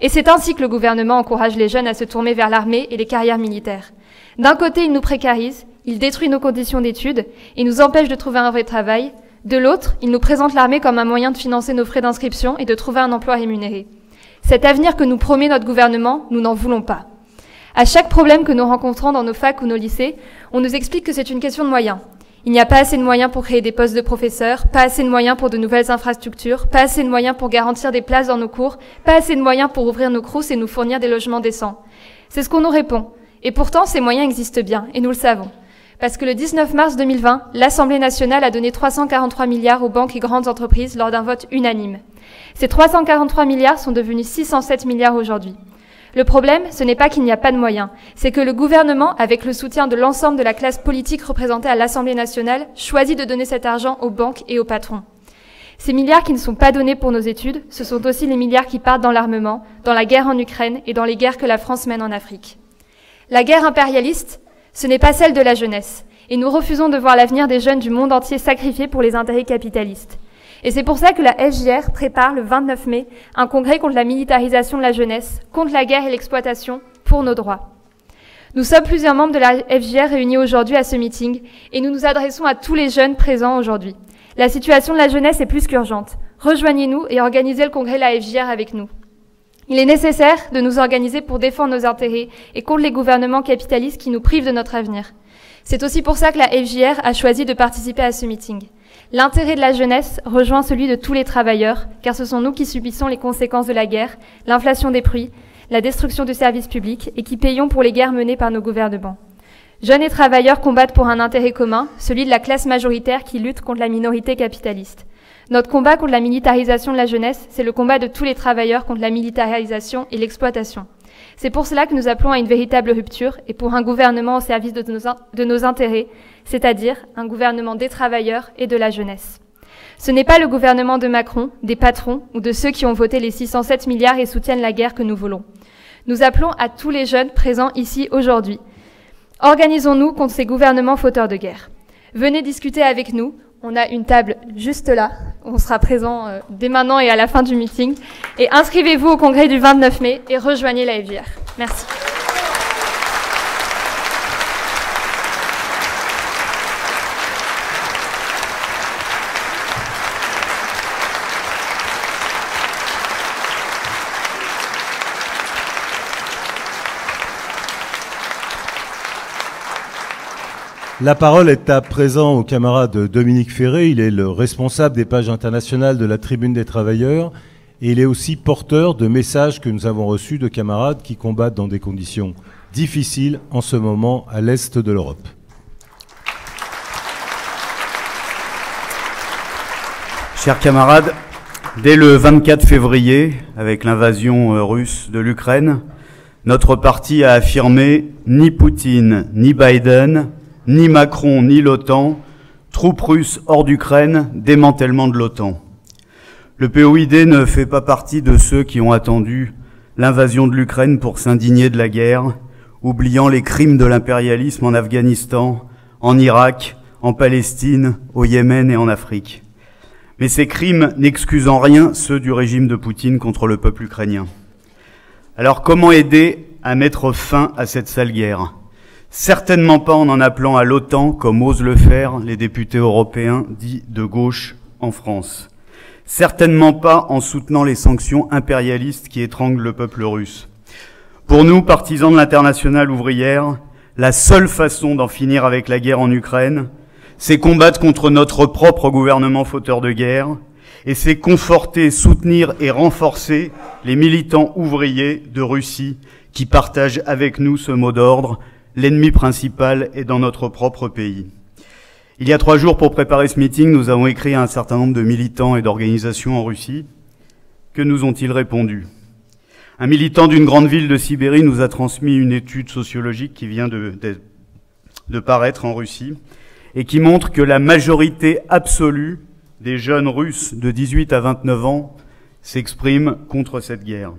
Et c'est ainsi que le gouvernement encourage les jeunes à se tourner vers l'armée et les carrières militaires. D'un côté, il nous précarise, il détruit nos conditions d'études et nous empêche de trouver un vrai travail. De l'autre, il nous présente l'armée comme un moyen de financer nos frais d'inscription et de trouver un emploi rémunéré. Cet avenir que nous promet notre gouvernement, nous n'en voulons pas. À chaque problème que nous rencontrons dans nos facs ou nos lycées, on nous explique que c'est une question de moyens. Il n'y a pas assez de moyens pour créer des postes de professeurs, pas assez de moyens pour de nouvelles infrastructures, pas assez de moyens pour garantir des places dans nos cours, pas assez de moyens pour ouvrir nos crous et nous fournir des logements décents. C'est ce qu'on nous répond. Et pourtant, ces moyens existent bien, et nous le savons. Parce que le 19 mars 2020, l'Assemblée nationale a donné 343 milliards aux banques et grandes entreprises lors d'un vote unanime. Ces 343 milliards sont devenus 607 milliards aujourd'hui. Le problème, ce n'est pas qu'il n'y a pas de moyens, c'est que le gouvernement, avec le soutien de l'ensemble de la classe politique représentée à l'Assemblée nationale, choisit de donner cet argent aux banques et aux patrons. Ces milliards qui ne sont pas donnés pour nos études, ce sont aussi les milliards qui partent dans l'armement, dans la guerre en Ukraine et dans les guerres que la France mène en Afrique. La guerre impérialiste, ce n'est pas celle de la jeunesse, et nous refusons de voir l'avenir des jeunes du monde entier sacrifié pour les intérêts capitalistes. Et c'est pour ça que la SGR prépare le 29 mai un congrès contre la militarisation de la jeunesse, contre la guerre et l'exploitation, pour nos droits. Nous sommes plusieurs membres de la FGR réunis aujourd'hui à ce meeting et nous nous adressons à tous les jeunes présents aujourd'hui. La situation de la jeunesse est plus qu'urgente. Rejoignez-nous et organisez le congrès de la FGR avec nous. Il est nécessaire de nous organiser pour défendre nos intérêts et contre les gouvernements capitalistes qui nous privent de notre avenir. C'est aussi pour ça que la FJR a choisi de participer à ce meeting. L'intérêt de la jeunesse rejoint celui de tous les travailleurs, car ce sont nous qui subissons les conséquences de la guerre, l'inflation des prix, la destruction du service public et qui payons pour les guerres menées par nos gouvernements. Jeunes et travailleurs combattent pour un intérêt commun, celui de la classe majoritaire qui lutte contre la minorité capitaliste. Notre combat contre la militarisation de la jeunesse, c'est le combat de tous les travailleurs contre la militarisation et l'exploitation. C'est pour cela que nous appelons à une véritable rupture et pour un gouvernement au service de nos, intérêts, c'est-à-dire un gouvernement des travailleurs et de la jeunesse. Ce n'est pas le gouvernement de Macron, des patrons ou de ceux qui ont voté les 607 milliards et soutiennent la guerre que nous voulons. Nous appelons à tous les jeunes présents ici aujourd'hui. Organisons-nous contre ces gouvernements fauteurs de guerre. Venez discuter avec nous, on a une table juste là. On sera présent euh, dès maintenant et à la fin du meeting. Et inscrivez-vous au congrès du 29 mai et rejoignez la. Merci. La parole est à présent au camarade Dominique Ferré. Il est le responsable des pages internationales de la Tribune des Travailleurs et il est aussi porteur de messages que nous avons reçus de camarades qui combattent dans des conditions difficiles en ce moment à l'est de l'Europe. Chers camarades, dès le 24 février, avec l'invasion euh, russe de l'Ukraine, notre parti a affirmé ni Poutine ni Biden ni Macron ni l'OTAN, troupes russes hors d'Ukraine, démantèlement de l'OTAN. Le POID ne fait pas partie de ceux qui ont attendu l'invasion de l'Ukraine pour s'indigner de la guerre, oubliant les crimes de l'impérialisme en Afghanistan, en Irak, en Palestine, au Yémen et en Afrique. Mais ces crimes n'excusent en rien ceux du régime de Poutine contre le peuple ukrainien. Alors comment aider à mettre fin à cette sale guerre? Certainement pas en en appelant à l'OTAN, comme osent le faire les députés européens dits de gauche en France. Certainement pas en soutenant les sanctions impérialistes qui étranglent le peuple russe. Pour nous, partisans de l'internationale ouvrière, la seule façon d'en finir avec la guerre en Ukraine, c'est combattre contre notre propre gouvernement fauteur de guerre, et c'est conforter, soutenir et renforcer les militants ouvriers de Russie qui partagent avec nous ce mot d'ordre, l'ennemi principal est dans notre propre pays. Il y a trois jours, pour préparer ce meeting, nous avons écrit à un certain nombre de militants et d'organisations en Russie. Que nous ont-ils répondu? Un militant d'une grande ville de Sibérie nous a transmis une étude sociologique qui vient de, paraître en Russie et qui montre que la majorité absolue des jeunes Russes de 18 à 29 ans s'exprime contre cette guerre.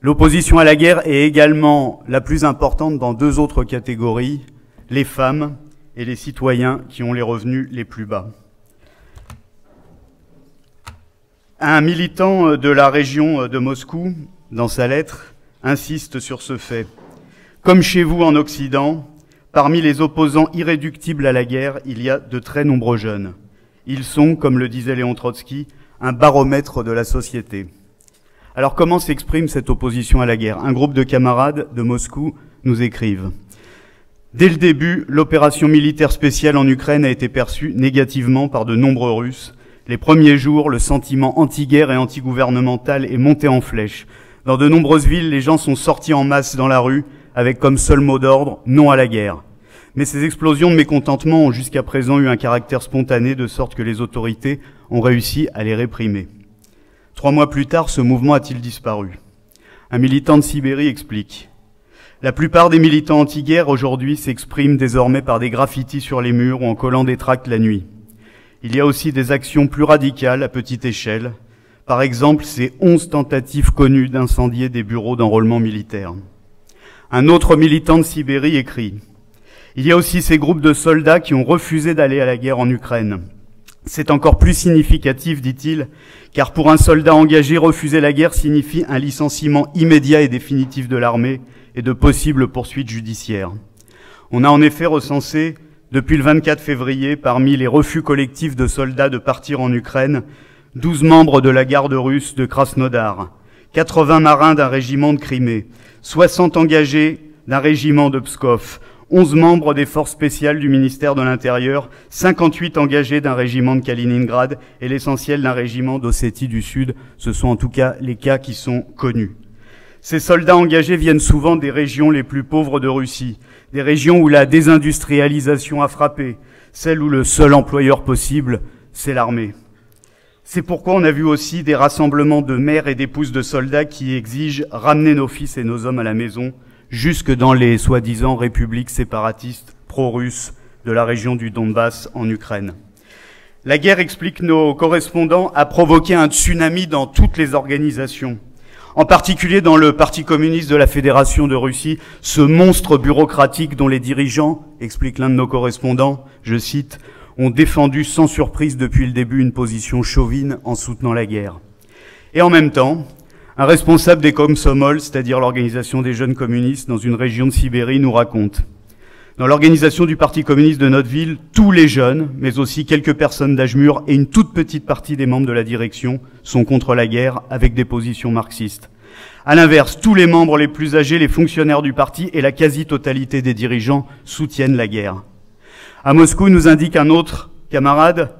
L'opposition à la guerre est également la plus importante dans deux autres catégories, les femmes et les citoyens qui ont les revenus les plus bas. Un militant de la région de Moscou, dans sa lettre, insiste sur ce fait. Comme chez vous en Occident, parmi les opposants irréductibles à la guerre, il y a de très nombreux jeunes. Ils sont, comme le disait Léon Trotsky, un baromètre de la société. Alors comment s'exprime cette opposition à la guerre? Un groupe de camarades de Moscou nous écrivent. Dès le début, l'opération militaire spéciale en Ukraine a été perçue négativement par de nombreux Russes. Les premiers jours, le sentiment anti-guerre et anti-gouvernemental est monté en flèche. Dans de nombreuses villes, les gens sont sortis en masse dans la rue avec comme seul mot d'ordre non à la guerre. Mais ces explosions de mécontentement ont jusqu'à présent eu un caractère spontané de sorte que les autorités ont réussi à les réprimer. Trois mois plus tard, ce mouvement a-t-il disparu? Un militant de Sibérie explique. La plupart des militants anti-guerre aujourd'hui s'expriment désormais par des graffitis sur les murs ou en collant des tracts la nuit. Il y a aussi des actions plus radicales à petite échelle. Par exemple, ces onze tentatives connues d'incendier des bureaux d'enrôlement militaire. Un autre militant de Sibérie écrit Il y a aussi ces groupes de soldats qui ont refusé d'aller à la guerre en Ukraine. C'est encore plus significatif, dit-il, car pour un soldat engagé, refuser la guerre signifie un licenciement immédiat et définitif de l'armée et de possibles poursuites judiciaires. On a en effet recensé, depuis le 24 février, parmi les refus collectifs de soldats de partir en Ukraine, 12 membres de la garde russe de Krasnodar, 80 marins d'un régiment de Crimée, 60 engagés d'un régiment de Pskov, 11 membres des forces spéciales du ministère de l'Intérieur, 58 engagés d'un régiment de Kaliningrad et l'essentiel d'un régiment d'Ossétie du Sud. Ce sont en tout cas les cas qui sont connus. Ces soldats engagés viennent souvent des régions les plus pauvres de Russie, des régions où la désindustrialisation a frappé, celles où le seul employeur possible, c'est l'armée. C'est pourquoi on a vu aussi des rassemblements de mères et d'épouses de soldats qui exigent ramener nos fils et nos hommes à la maison, jusque dans les soi-disant républiques séparatistes pro-russes de la région du Donbass en Ukraine. La guerre, explique nos correspondants, a provoqué un tsunami dans toutes les organisations, en particulier dans le Parti communiste de la Fédération de Russie, ce monstre bureaucratique dont les dirigeants, explique l'un de nos correspondants, je cite, ont défendu sans surprise depuis le début une position chauvine en soutenant la guerre. Et en même temps, un responsable des Komsomol, c'est-à-dire l'organisation des jeunes communistes dans une région de Sibérie, nous raconte Dans l'organisation du Parti communiste de notre ville, tous les jeunes, mais aussi quelques personnes d'âge mûr et une toute petite partie des membres de la direction sont contre la guerre avec des positions marxistes. À l'inverse, tous les membres les plus âgés, les fonctionnaires du parti et la quasi-totalité des dirigeants soutiennent la guerre. À Moscou, nous indique un autre camarade,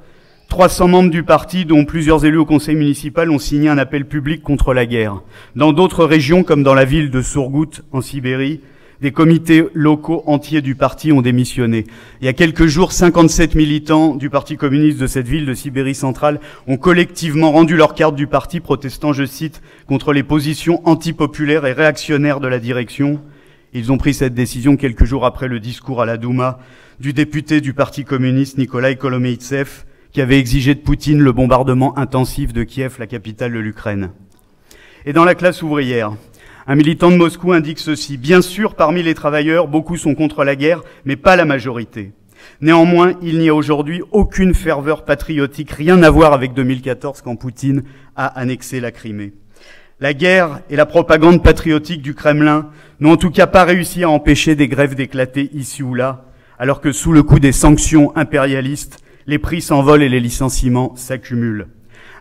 300 membres du parti, dont plusieurs élus au conseil municipal, ont signé un appel public contre la guerre. Dans d'autres régions, comme dans la ville de Surgout, en Sibérie, des comités locaux entiers du parti ont démissionné. Il y a quelques jours, 57 militants du Parti communiste de cette ville de Sibérie centrale ont collectivement rendu leur carte du parti protestant, je cite, contre les positions antipopulaires et réactionnaires de la direction. Ils ont pris cette décision quelques jours après le discours à la Douma du député du Parti communiste Nikolai Kolomeitsev, qui avait exigé de Poutine le bombardement intensif de Kiev, la capitale de l'Ukraine. Et dans la classe ouvrière, un militant de Moscou indique ceci. Bien sûr, parmi les travailleurs, beaucoup sont contre la guerre, mais pas la majorité. Néanmoins, il n'y a aujourd'hui aucune ferveur patriotique, rien à voir avec 2014 quand Poutine a annexé la Crimée. La guerre et la propagande patriotique du Kremlin n'ont en tout cas pas réussi à empêcher des grèves d'éclater ici ou là, alors que sous le coup des sanctions impérialistes, les prix s'envolent et les licenciements s'accumulent.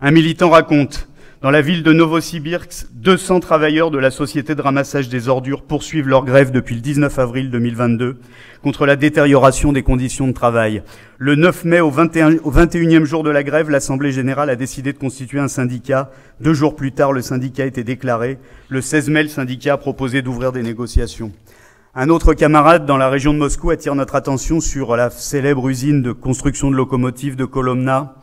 Un militant raconte dans la ville de Novosibirsk, 200 travailleurs de la société de ramassage des ordures poursuivent leur grève depuis le 19 avril 2022 contre la détérioration des conditions de travail. Le 9 mai, au, 21, au 21e jour de la grève, l'Assemblée générale a décidé de constituer un syndicat. Deux jours plus tard, le syndicat a été déclaré. Le 16 mai, le syndicat a proposé d'ouvrir des négociations. Un autre camarade dans la région de Moscou attire notre attention sur la célèbre usine de construction de locomotives de Kolomna.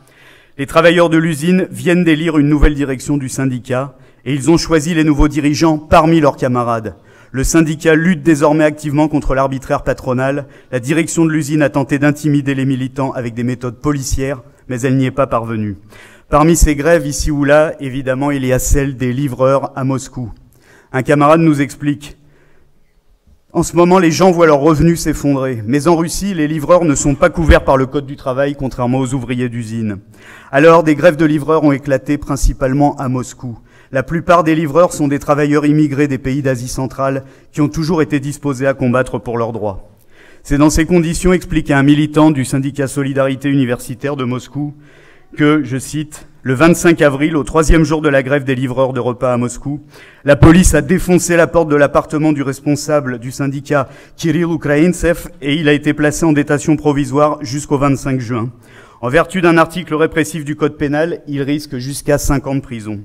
Les travailleurs de l'usine viennent d'élire une nouvelle direction du syndicat et ils ont choisi les nouveaux dirigeants parmi leurs camarades. Le syndicat lutte désormais activement contre l'arbitraire patronal. La direction de l'usine a tenté d'intimider les militants avec des méthodes policières, mais elle n'y est pas parvenue. Parmi ces grèves, ici ou là, évidemment, il y a celle des livreurs à Moscou. Un camarade nous explique en ce moment, les gens voient leurs revenus s'effondrer. Mais en Russie, les livreurs ne sont pas couverts par le Code du travail, contrairement aux ouvriers d'usine. Alors, des grèves de livreurs ont éclaté principalement à Moscou. La plupart des livreurs sont des travailleurs immigrés des pays d'Asie centrale qui ont toujours été disposés à combattre pour leurs droits. C'est dans ces conditions, explique un militant du syndicat Solidarité universitaire de Moscou, que, je cite, le 25 avril, au troisième jour de la grève des livreurs de repas à Moscou, la police a défoncé la porte de l'appartement du responsable du syndicat Kirill Ukraintsev et il a été placé en détention provisoire jusqu'au 25 juin. En vertu d'un article répressif du code pénal, il risque jusqu'à 5 ans de prison.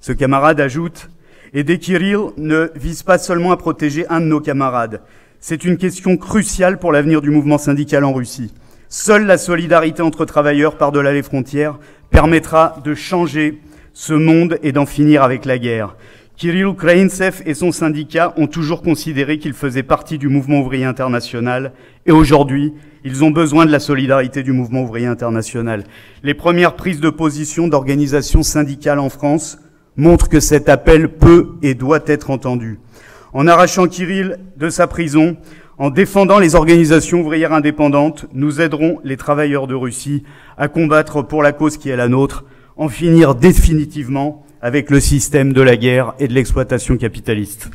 Ce camarade ajoute, aider Kirill ne vise pas seulement à protéger un de nos camarades. C'est une question cruciale pour l'avenir du mouvement syndical en Russie. Seule la solidarité entre travailleurs par-delà les frontières permettra de changer ce monde et d'en finir avec la guerre. Kirill Kraintsev et son syndicat ont toujours considéré qu'ils faisaient partie du mouvement ouvrier international et aujourd'hui, ils ont besoin de la solidarité du mouvement ouvrier international. Les premières prises de position d'organisations syndicales en France montrent que cet appel peut et doit être entendu. En arrachant Kirill de sa prison, en défendant les organisations ouvrières indépendantes, nous aiderons les travailleurs de Russie à combattre pour la cause qui est la nôtre, en finir définitivement avec le système de la guerre et de l'exploitation capitaliste.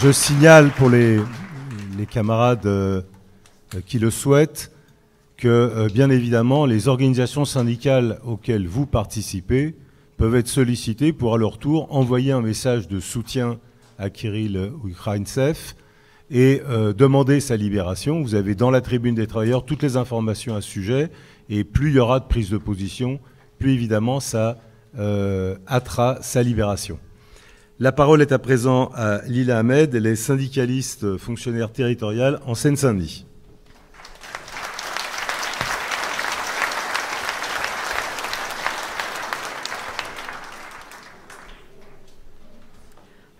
je, signale pour les, camarades euh, qui le souhaitent euh, bien évidemment, les organisations syndicales auxquelles vous participez peuvent être sollicitées pour, à leur tour, envoyer un message de soutien à Kirill Ukraintsev et euh, demander sa libération. Vous avez dans la tribune des travailleurs toutes les informations à ce sujet, et plus il y aura de prise de position, plus évidemment ça euh, sa libération. La parole est à présent à Lila Ahmed, elle est syndicaliste fonctionnaire territoriale en Seine-Saint-Denis.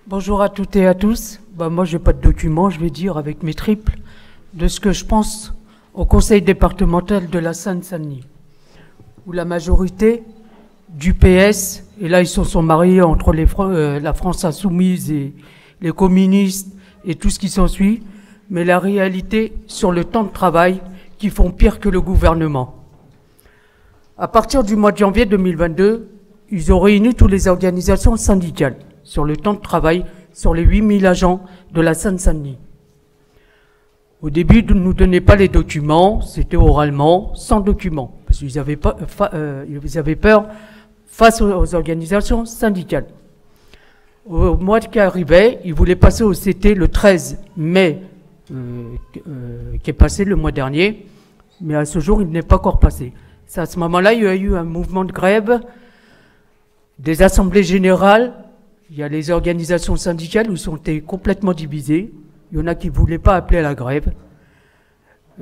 Bonjour à toutes et à tous. Bah, moi, je n'ai pas de document, je vais dire avec mes triples, de ce que je pense au conseil départemental de la Seine-Saint-Denis, où la majorité du PS, et là ils se sont mariés entre les, euh, la France insoumise et les communistes et tout ce qui s'ensuit, mais la réalité sur le temps de travail qui font pire que le gouvernement. À partir du mois de janvier 2022, ils ont réuni toutes les organisations syndicales sur le temps de travail sur les 8000 agents de la Seine-Saint-Denis. Au début, ils ne nous donnaient pas les documents, c'était oralement, sans documents, parce qu'ils avaient, euh, avaient peur face aux, organisations syndicales. Au mois qui arrivait, ils voulaient passer au CT le 13 mai, euh, euh, qui est passé le mois dernier, mais à ce jour, il n'est pas encore passé. C'est à ce moment-là, il y a eu un mouvement de grève des assemblées générales il y a les organisations syndicales où sont complètement divisées. Il y en a qui ne voulaient pas appeler à la grève.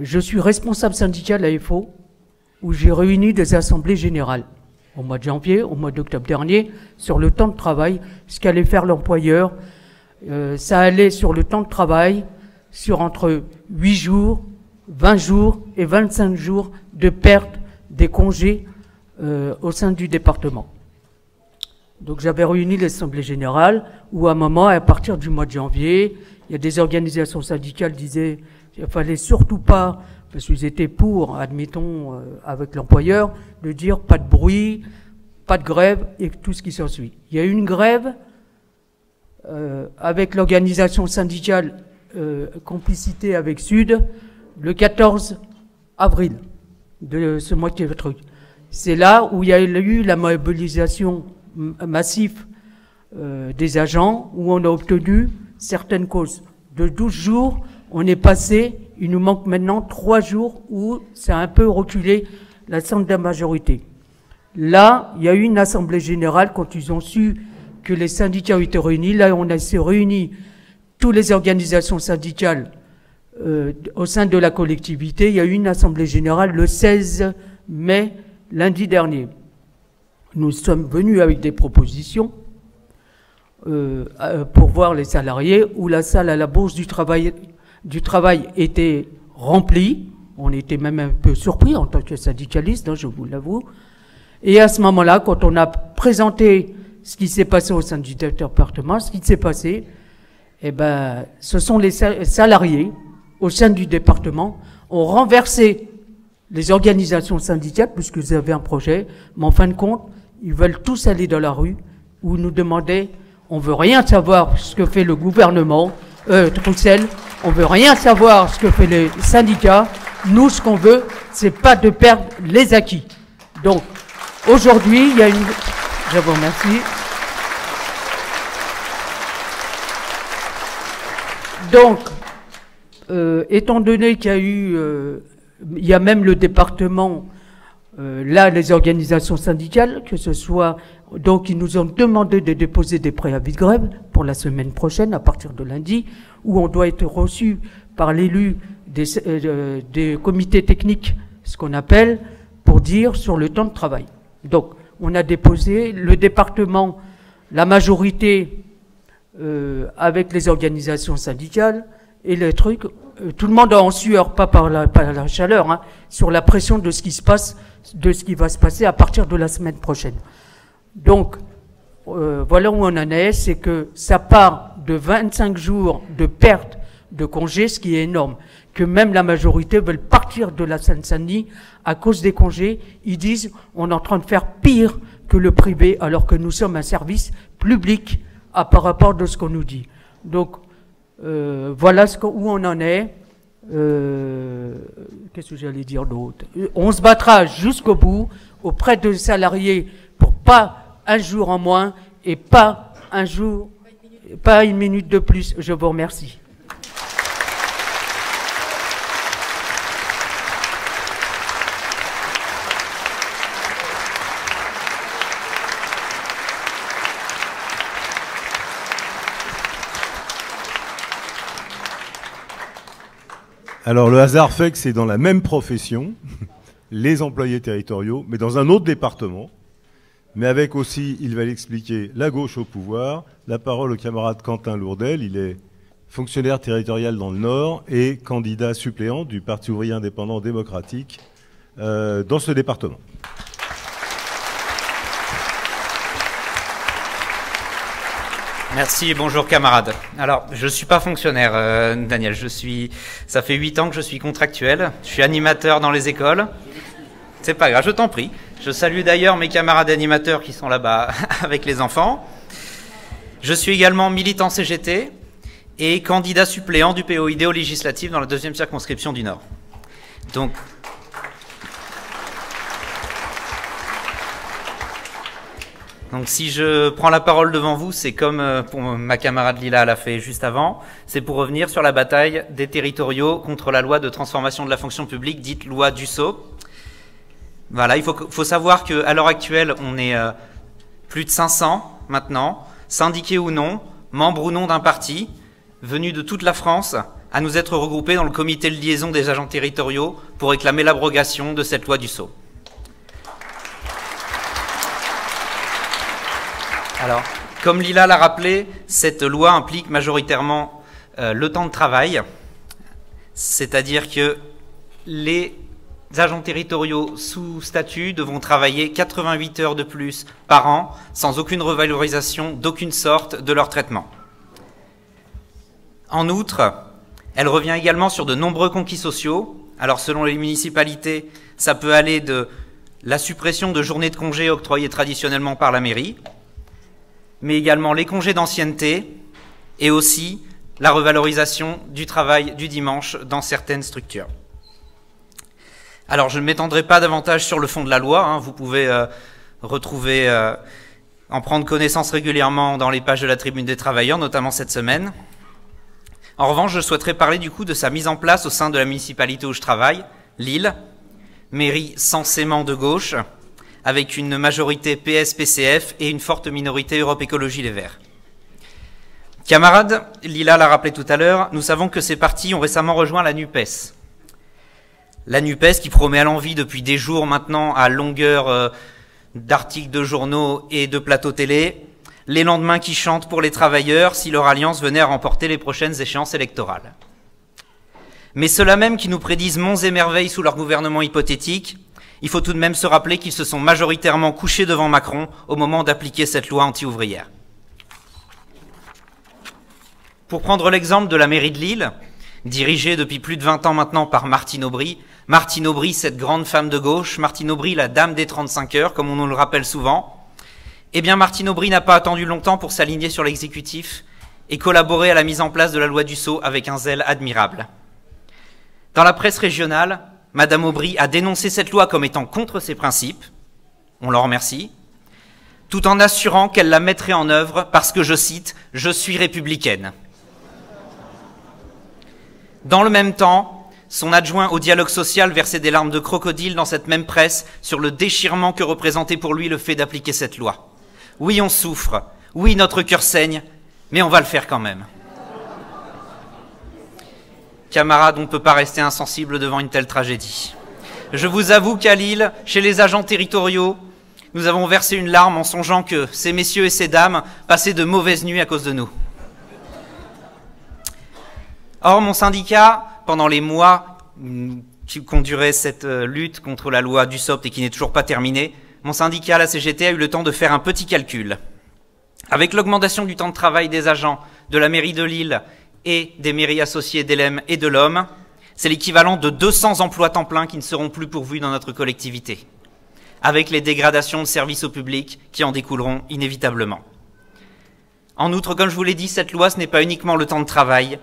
Je suis responsable syndical à FO, où j'ai réuni des assemblées générales au mois de janvier, au mois d'octobre dernier, sur le temps de travail, ce qu'allait faire l'employeur. Euh, ça allait sur le temps de travail, sur entre 8 jours, 20 jours et 25 jours de perte des congés euh, au sein du département. Donc j'avais réuni l'Assemblée générale où à un moment, à partir du mois de janvier, il y a des organisations syndicales disaient qu'il fallait surtout pas, parce qu'ils étaient pour, admettons, euh, avec l'employeur, de dire pas de bruit, pas de grève et tout ce qui s'ensuit. Il y a eu une grève euh, avec l'organisation syndicale euh, complicité avec Sud le 14 avril de ce mois est truc. C'est là où il y a eu la mobilisation massif euh, des agents où on a obtenu certaines causes. De 12 jours, on est passé, il nous manque maintenant 3 jours où c'est un peu reculé la de la majorité. Là, il y a eu une assemblée générale quand ils ont su que les syndicats ont été réunis. Là, on a s'est réunis toutes les organisations syndicales euh, au sein de la collectivité. Il y a eu une assemblée générale le 16 mai, lundi dernier nous sommes venus avec des propositions euh, euh, pour voir les salariés, où la salle à la Bourse du Travail, du travail était remplie. On était même un peu surpris en tant que syndicaliste, hein, je vous l'avoue. Et à ce moment-là, quand on a présenté ce qui s'est passé au sein du département, ce qui s'est passé, eh ben, ce sont les salariés au sein du département ont renversé les organisations syndicales puisqu'ils avaient un projet, mais en fin de compte, ils veulent tous aller dans la rue où nous demander, on veut rien savoir ce que fait le gouvernement, euh, Truxelles, on veut rien savoir ce que fait les syndicats. Nous, ce qu'on veut, c'est pas de perdre les acquis. Donc, aujourd'hui, il y a une, je vous remercie. Donc, euh, étant donné qu'il y a eu, euh, il y a même le département euh, là, les organisations syndicales, que ce soit, donc ils nous ont demandé de déposer des préavis de grève pour la semaine prochaine, à partir de lundi, où on doit être reçu par l'élu des, euh, des comités techniques, ce qu'on appelle, pour dire sur le temps de travail. Donc, on a déposé le département, la majorité euh, avec les organisations syndicales et les trucs, tout le monde en sueur, pas par la, par la chaleur, hein, sur la pression de ce qui se passe de ce qui va se passer à partir de la semaine prochaine. Donc, euh, voilà où on en est, c'est que ça part de 25 jours de perte de congés, ce qui est énorme, que même la majorité veulent partir de la Seine-Saint-Denis à cause des congés. Ils disent, on est en train de faire pire que le privé, alors que nous sommes un service public à par rapport de ce qu'on nous dit. Donc, euh, voilà où on en est. Euh, qu'est-ce que j'allais dire d'autre? On se battra jusqu'au bout auprès de salariés pour pas un jour en moins et pas un jour, pas une minute de plus. Je vous remercie. Alors le hasard fait que c'est dans la même profession, les employés territoriaux, mais dans un autre département, mais avec aussi, il va l'expliquer, la gauche au pouvoir. La parole au camarade Quentin Lourdel, il est fonctionnaire territorial dans le Nord et candidat suppléant du Parti ouvrier indépendant démocratique euh, dans ce département. Merci bonjour camarades. Alors, je suis pas fonctionnaire, euh, Daniel. Je suis, ça fait huit ans que je suis contractuel. Je suis animateur dans les écoles. C'est pas grave, je t'en prie. Je salue d'ailleurs mes camarades animateurs qui sont là-bas (laughs) avec les enfants. Je suis également militant CGT et candidat suppléant du POID aux législatives dans la deuxième circonscription du Nord. Donc, Donc si je prends la parole devant vous, c'est comme euh, ma camarade Lila l'a fait juste avant, c'est pour revenir sur la bataille des territoriaux contre la loi de transformation de la fonction publique, dite loi Dussault. Voilà, il faut, savoir qu'à l'heure actuelle, on est euh, plus de 500 maintenant, syndiqués ou non, membres ou non d'un parti, venus de toute la France, à nous être regroupés dans le comité de liaison des agents territoriaux pour réclamer l'abrogation de cette loi Dussault. Alors, comme Lila l'a rappelé, cette loi implique majoritairement euh, le temps de travail, c'est-à-dire que les agents territoriaux sous statut devront travailler 88 heures de plus par an sans aucune revalorisation d'aucune sorte de leur traitement. En outre, elle revient également sur de nombreux conquis sociaux. Alors selon les municipalités, ça peut aller de la suppression de journées de congés octroyées traditionnellement par la mairie, mais également les congés d'ancienneté et aussi la revalorisation du travail du dimanche dans certaines structures. Alors je ne m'étendrai pas davantage sur le fond de la loi, hein. vous pouvez euh, retrouver, euh, en prendre connaissance régulièrement dans les pages de la Tribune des Travailleurs, notamment cette semaine. En revanche, je souhaiterais parler du coup de sa mise en place au sein de la municipalité où je travaille, Lille, mairie censément de gauche, avec une majorité PS-PCF et une forte minorité Europe Écologie Les Verts. Camarades, Lila l'a rappelé tout à l'heure, nous savons que ces partis ont récemment rejoint la NUPES. La NUPES qui promet à l'envie depuis des jours maintenant à longueur euh, d'articles de journaux et de plateaux télé, les lendemains qui chantent pour les travailleurs si leur alliance venait à remporter les prochaines échéances électorales. Mais ceux-là même qui nous prédisent monts et merveilles sous leur gouvernement hypothétique il faut tout de même se rappeler qu'ils se sont majoritairement couchés devant Macron au moment d'appliquer cette loi anti-ouvrière. Pour prendre l'exemple de la mairie de Lille, dirigée depuis plus de 20 ans maintenant par Martine Aubry, Martine Aubry, cette grande femme de gauche, Martine Aubry, la dame des 35 heures, comme on nous le rappelle souvent, eh bien Martine Aubry n'a pas attendu longtemps pour s'aligner sur l'exécutif et collaborer à la mise en place de la loi du sceau avec un zèle admirable. Dans la presse régionale, Madame Aubry a dénoncé cette loi comme étant contre ses principes, on l'en remercie, tout en assurant qu'elle la mettrait en œuvre parce que, je cite, je suis républicaine. Dans le même temps, son adjoint au dialogue social versait des larmes de crocodile dans cette même presse sur le déchirement que représentait pour lui le fait d'appliquer cette loi. Oui, on souffre, oui, notre cœur saigne, mais on va le faire quand même. Camarades, on ne peut pas rester insensible devant une telle tragédie. Je vous avoue qu'à Lille, chez les agents territoriaux, nous avons versé une larme en songeant que ces messieurs et ces dames passaient de mauvaises nuits à cause de nous. Or, mon syndicat, pendant les mois qui conduiraient cette euh, lutte contre la loi du SOPT et qui n'est toujours pas terminée, mon syndicat, la CGT, a eu le temps de faire un petit calcul. Avec l'augmentation du temps de travail des agents de la mairie de Lille et des mairies associées d'ELEM et de l'Homme, c'est l'équivalent de 200 emplois temps plein qui ne seront plus pourvus dans notre collectivité, avec les dégradations de services au public qui en découleront inévitablement. En outre, comme je vous l'ai dit, cette loi, ce n'est pas uniquement le temps de travail.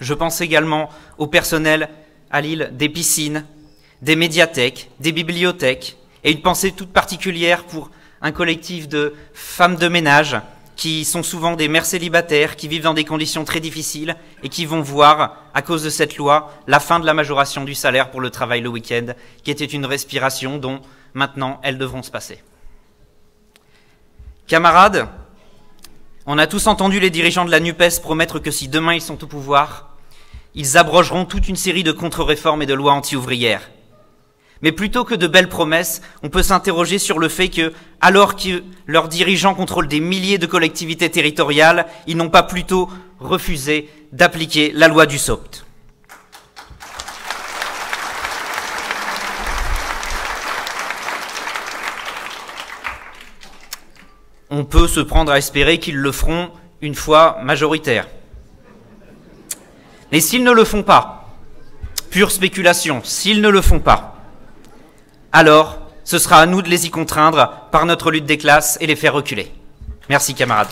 Je pense également au personnel à Lille des piscines, des médiathèques, des bibliothèques, et une pensée toute particulière pour un collectif de femmes de ménage qui sont souvent des mères célibataires, qui vivent dans des conditions très difficiles et qui vont voir, à cause de cette loi, la fin de la majoration du salaire pour le travail le week-end, qui était une respiration dont maintenant elles devront se passer. Camarades, on a tous entendu les dirigeants de la NUPES promettre que si demain ils sont au pouvoir, ils abrogeront toute une série de contre-réformes et de lois anti-ouvrières. Mais plutôt que de belles promesses, on peut s'interroger sur le fait que, alors que leurs dirigeants contrôlent des milliers de collectivités territoriales, ils n'ont pas plutôt refusé d'appliquer la loi du SOPT. On peut se prendre à espérer qu'ils le feront une fois majoritaire. Mais s'ils ne le font pas, pure spéculation, s'ils ne le font pas, alors ce sera à nous de les y contraindre par notre lutte des classes et les faire reculer. Merci camarades.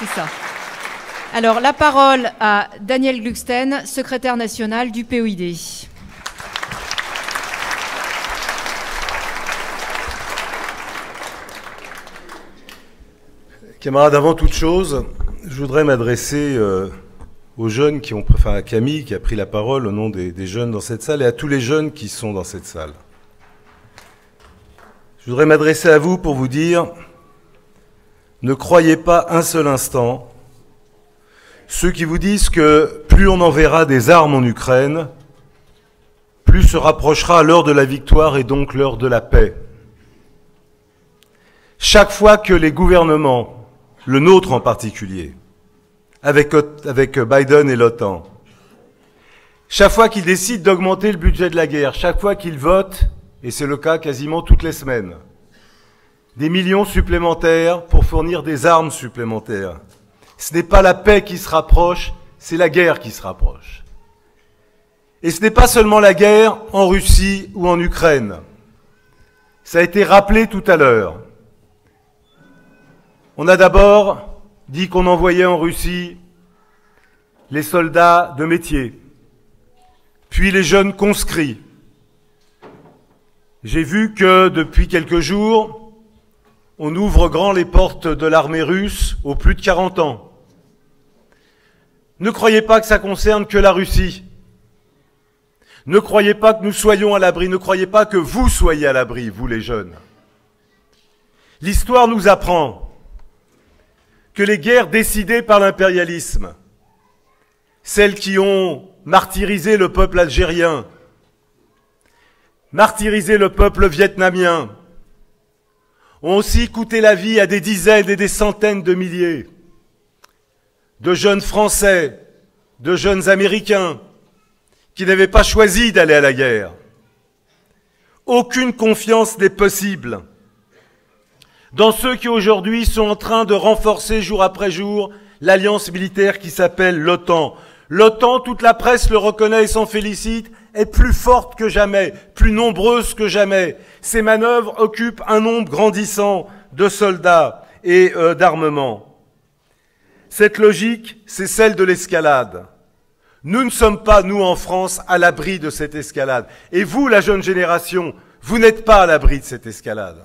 C'est ça. Alors la parole à Daniel Glucksten, secrétaire national du POID. Camarades, avant toute chose, je voudrais m'adresser euh, aux jeunes qui ont, enfin à Camille qui a pris la parole au nom des, des, jeunes dans cette salle et à tous les jeunes qui sont dans cette salle. Je voudrais m'adresser à vous pour vous dire, ne croyez pas un seul instant ceux qui vous disent que plus on enverra des armes en Ukraine, plus se rapprochera l'heure de la victoire et donc l'heure de la paix. Chaque fois que les gouvernements le nôtre en particulier, avec, Biden et l'OTAN. Chaque fois qu'ils décident d'augmenter le budget de la guerre, chaque fois qu'ils votent, et c'est le cas quasiment toutes les semaines, des millions supplémentaires pour fournir des armes supplémentaires. Ce n'est pas la paix qui se rapproche, c'est la guerre qui se rapproche. Et ce n'est pas seulement la guerre en Russie ou en Ukraine. Ça a été rappelé tout à l'heure. On a d'abord dit qu'on envoyait en Russie les soldats de métier, puis les jeunes conscrits. J'ai vu que depuis quelques jours, on ouvre grand les portes de l'armée russe aux plus de 40 ans. Ne croyez pas que ça concerne que la Russie. Ne croyez pas que nous soyons à l'abri, ne croyez pas que vous soyez à l'abri, vous les jeunes. L'histoire nous apprend que les guerres décidées par l'impérialisme, celles qui ont martyrisé le peuple algérien, martyrisé le peuple vietnamien, ont aussi coûté la vie à des dizaines et des centaines de milliers de jeunes Français, de jeunes Américains, qui n'avaient pas choisi d'aller à la guerre. Aucune confiance n'est possible dans ceux qui aujourd'hui sont en train de renforcer jour après jour l'alliance militaire qui s'appelle l'OTAN. L'OTAN, toute la presse le reconnaît et s'en félicite, est plus forte que jamais, plus nombreuse que jamais. Ces manœuvres occupent un nombre grandissant de soldats et euh, d'armements. Cette logique, c'est celle de l'escalade. Nous ne sommes pas, nous en France, à l'abri de cette escalade. Et vous, la jeune génération, vous n'êtes pas à l'abri de cette escalade.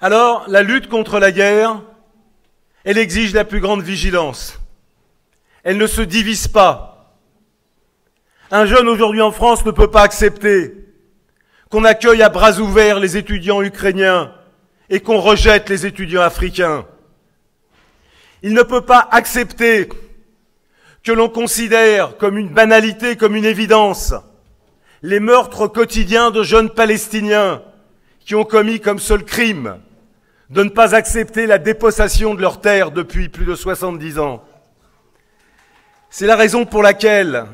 Alors, la lutte contre la guerre, elle exige la plus grande vigilance. Elle ne se divise pas. Un jeune aujourd'hui en France ne peut pas accepter qu'on accueille à bras ouverts les étudiants ukrainiens et qu'on rejette les étudiants africains. Il ne peut pas accepter que l'on considère comme une banalité, comme une évidence, les meurtres quotidiens de jeunes Palestiniens qui ont commis comme seul crime de ne pas accepter la dépossession de leurs terres depuis plus de 70 ans. C'est la raison pour laquelle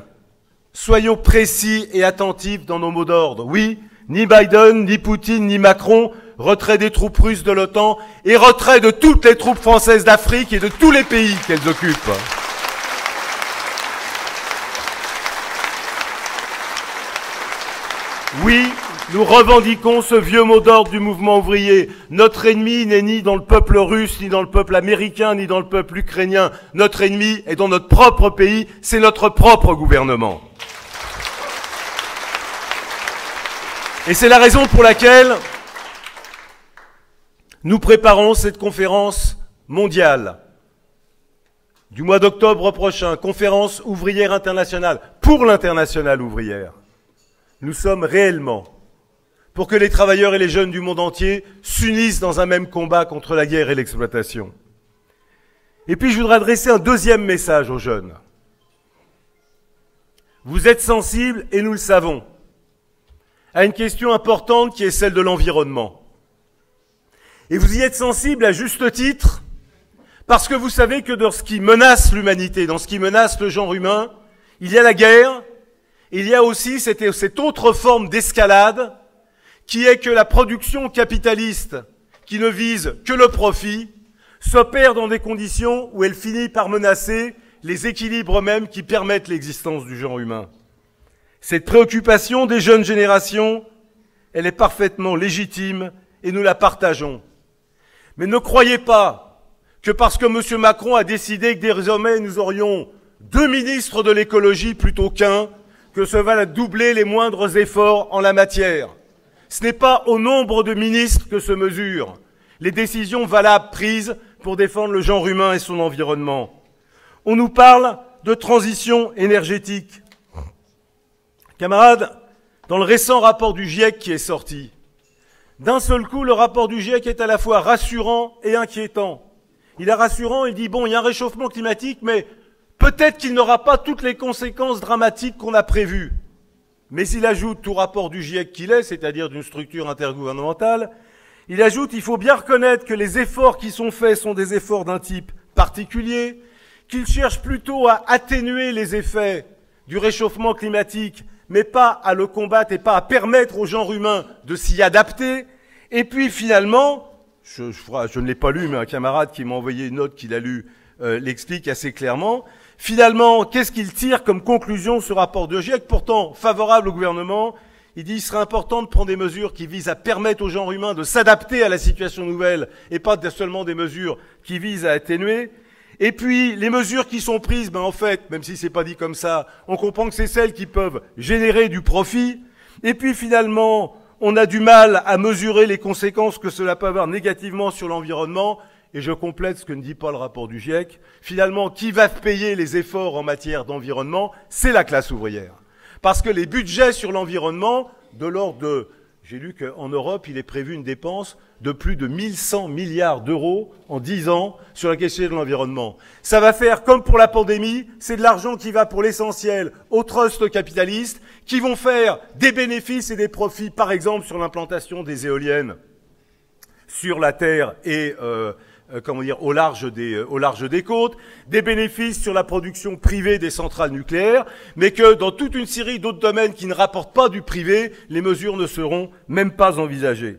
soyons précis et attentifs dans nos mots d'ordre. Oui, ni Biden, ni Poutine, ni Macron retrait des troupes russes de l'OTAN et retrait de toutes les troupes françaises d'Afrique et de tous les pays qu'elles occupent. Oui, nous revendiquons ce vieux mot d'ordre du mouvement ouvrier. Notre ennemi n'est ni dans le peuple russe, ni dans le peuple américain, ni dans le peuple ukrainien. Notre ennemi est dans notre propre pays, c'est notre propre gouvernement. Et c'est la raison pour laquelle nous préparons cette conférence mondiale du mois d'octobre prochain, conférence ouvrière internationale, pour l'internationale ouvrière. Nous sommes réellement pour que les travailleurs et les jeunes du monde entier s'unissent dans un même combat contre la guerre et l'exploitation. Et puis je voudrais adresser un deuxième message aux jeunes. Vous êtes sensibles, et nous le savons, à une question importante qui est celle de l'environnement. Et vous y êtes sensibles à juste titre, parce que vous savez que dans ce qui menace l'humanité, dans ce qui menace le genre humain, il y a la guerre, il y a aussi cette, autre forme d'escalade qui est que la production capitaliste, qui ne vise que le profit, s'opère dans des conditions où elle finit par menacer les équilibres mêmes qui permettent l'existence du genre humain. Cette préoccupation des jeunes générations, elle est parfaitement légitime et nous la partageons. Mais ne croyez pas que parce que M. Macron a décidé que désormais nous aurions deux ministres de l'écologie plutôt qu'un, que cela va doubler les moindres efforts en la matière. Ce n'est pas au nombre de ministres que se mesurent les décisions valables prises pour défendre le genre humain et son environnement. On nous parle de transition énergétique. Camarades, dans le récent rapport du GIEC qui est sorti, d'un seul coup, le rapport du GIEC est à la fois rassurant et inquiétant. Il est rassurant, il dit, bon, il y a un réchauffement climatique, mais peut-être qu'il n'aura pas toutes les conséquences dramatiques qu'on a prévues. Mais il ajoute, tout rapport du GIEC qu'il est, c'est-à-dire d'une structure intergouvernementale, il ajoute, il faut bien reconnaître que les efforts qui sont faits sont des efforts d'un type particulier, qu'il cherche plutôt à atténuer les effets du réchauffement climatique, mais pas à le combattre et pas à permettre au genre humain de s'y adapter. Et puis finalement, je, ne l'ai pas lu, mais un camarade qui m'a envoyé une note qu'il a lue euh, l'explique assez clairement, Finalement, qu'est-ce qu'il tire comme conclusion ce rapport de GIEC, pourtant favorable au gouvernement? Il dit qu'il serait important de prendre des mesures qui visent à permettre au genre humain de s'adapter à la situation nouvelle et pas seulement des mesures qui visent à atténuer. Et puis, les mesures qui sont prises, ben en fait, même si c'est pas dit comme ça, on comprend que c'est celles qui peuvent générer du profit. Et puis finalement, on a du mal à mesurer les conséquences que cela peut avoir négativement sur l'environnement et je complète ce que ne dit pas le rapport du GIEC, finalement, qui va payer les efforts en matière d'environnement? C'est la classe ouvrière. Parce que les budgets sur l'environnement, de l'ordre de... J'ai lu qu'en Europe, il est prévu une dépense de plus de 1100 milliards d'euros en 10 ans sur la question de l'environnement. Ça va faire comme pour la pandémie, c'est de l'argent qui va pour l'essentiel aux trusts capitalistes qui vont faire des bénéfices et des profits, par exemple sur l'implantation des éoliennes sur la Terre et euh, euh, comment dire, au large, des, euh, au large des côtes, des bénéfices sur la production privée des centrales nucléaires, mais que dans toute une série d'autres domaines qui ne rapportent pas du privé, les mesures ne seront même pas envisagées.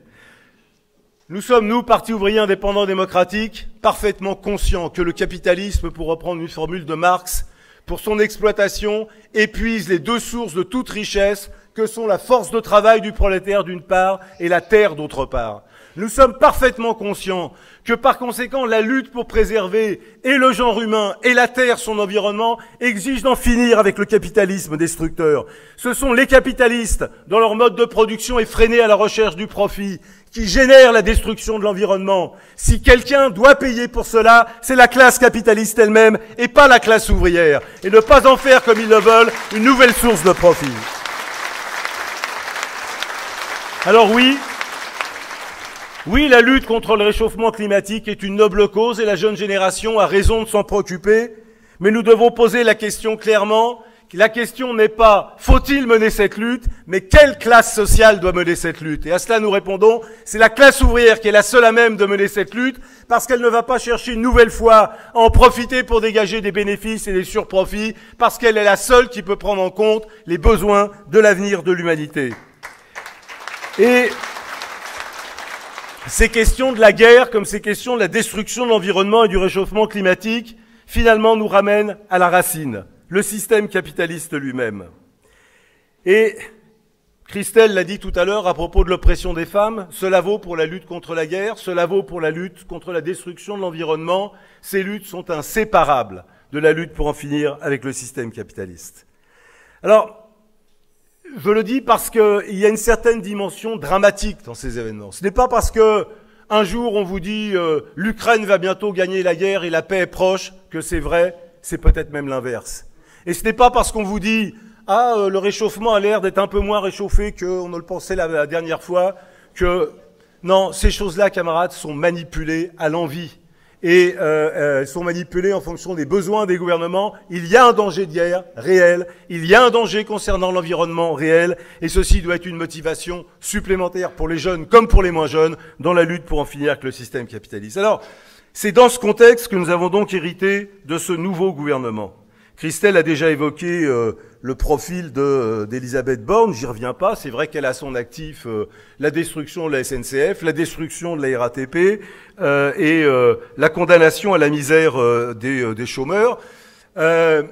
Nous sommes, nous, Parti ouvrier indépendant démocratique, parfaitement conscients que le capitalisme, pour reprendre une formule de Marx, pour son exploitation, épuise les deux sources de toute richesse que sont la force de travail du prolétaire d'une part et la terre d'autre part. Nous sommes parfaitement conscients que par conséquent la lutte pour préserver et le genre humain et la terre, son environnement, exige d'en finir avec le capitalisme destructeur. Ce sont les capitalistes, dans leur mode de production effréné à la recherche du profit, qui génèrent la destruction de l'environnement. Si quelqu'un doit payer pour cela, c'est la classe capitaliste elle-même et pas la classe ouvrière. Et ne pas en faire, comme ils le veulent, une nouvelle source de profit. Alors oui, oui, la lutte contre le réchauffement climatique est une noble cause et la jeune génération a raison de s'en préoccuper, mais nous devons poser la question clairement. La question n'est pas faut-il mener cette lutte, mais quelle classe sociale doit mener cette lutte? Et à cela nous répondons, c'est la classe ouvrière qui est la seule à même de mener cette lutte, parce qu'elle ne va pas chercher une nouvelle fois à en profiter pour dégager des bénéfices et des surprofits, parce qu'elle est la seule qui peut prendre en compte les besoins de l'avenir de l'humanité. Et ces questions de la guerre, comme ces questions de la destruction de l'environnement et du réchauffement climatique, finalement nous ramènent à la racine, le système capitaliste lui-même. Et Christelle l'a dit tout à l'heure à propos de l'oppression des femmes, cela vaut pour la lutte contre la guerre, cela vaut pour la lutte contre la destruction de l'environnement. Ces luttes sont inséparables de la lutte pour en finir avec le système capitaliste. Alors, je le dis parce qu'il y a une certaine dimension dramatique dans ces événements. Ce n'est pas parce que un jour on vous dit euh, l'Ukraine va bientôt gagner la guerre et la paix est proche que c'est vrai, c'est peut-être même l'inverse. Et ce n'est pas parce qu'on vous dit ah, euh, le réchauffement a l'air d'être un peu moins réchauffé qu'on ne le pensait la, dernière fois, que non, ces choses-là, camarades, sont manipulées à l'envie. Et euh, elles sont manipulées en fonction des besoins des gouvernements. Il y a un danger guerre réel, il y a un danger concernant l'environnement réel, et ceci doit être une motivation supplémentaire pour les jeunes comme pour les moins jeunes dans la lutte pour en finir avec le système capitaliste. Alors, c'est dans ce contexte que nous avons donc hérité de ce nouveau gouvernement. Christelle a déjà évoqué euh, le profil euh, d'Elisabeth Borne, j'y reviens pas, c'est vrai qu'elle a son actif euh, la destruction de la SNCF, la destruction de la RATP et la condamnation à la misère des, des, chômeurs. ce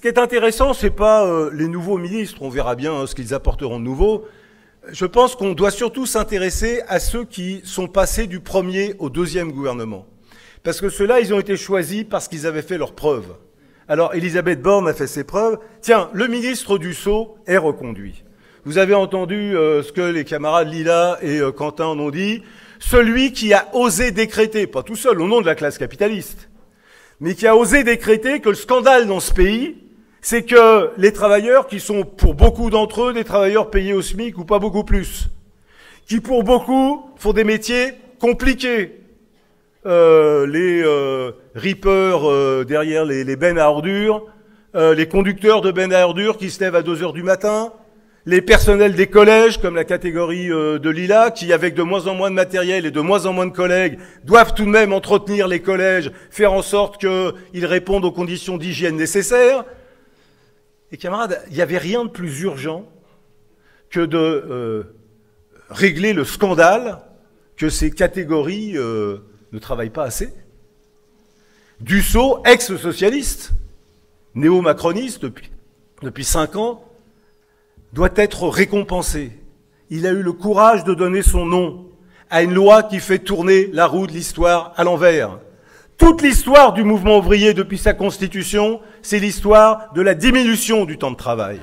qui est intéressant, c'est pas les nouveaux ministres, on verra bien hein, ce qu'ils apporteront de nouveau. Je pense qu'on doit surtout s'intéresser à ceux qui sont passés du premier au deuxième gouvernement. Parce que ceux-là, ils ont été choisis parce qu'ils avaient fait leurs preuves. Alors, Elisabeth Borne a fait ses preuves. Tiens, le ministre Dussault est reconduit. Vous avez entendu euh, ce que les camarades Lila et euh, Quentin en ont dit. Celui qui a osé décréter, pas tout seul, au nom de la classe capitaliste, mais qui a osé décréter que le scandale dans ce pays, c'est que les travailleurs, qui sont pour beaucoup d'entre eux des travailleurs payés au SMIC ou pas beaucoup plus, qui pour beaucoup font des métiers compliqués, euh, les euh, reapers euh, derrière les, les, bennes à ordures, euh, les conducteurs de bennes à ordures qui se lèvent à 2 heures du matin, les personnels des collèges, comme la catégorie de Lila, qui, avec de moins en moins de matériel et de moins en moins de collègues, doivent tout de même entretenir les collèges, faire en sorte qu'ils répondent aux conditions d'hygiène nécessaires. Et camarades, il n'y avait rien de plus urgent que de régler le scandale que ces catégories ne travaille pas assez. Dussault, ex-socialiste, néo-macroniste depuis, depuis cinq ans, doit être récompensé. Il a eu le courage de donner son nom à une loi qui fait tourner la roue de l'histoire à l'envers. Toute l'histoire du mouvement ouvrier depuis sa constitution, c'est l'histoire de la diminution du temps de travail.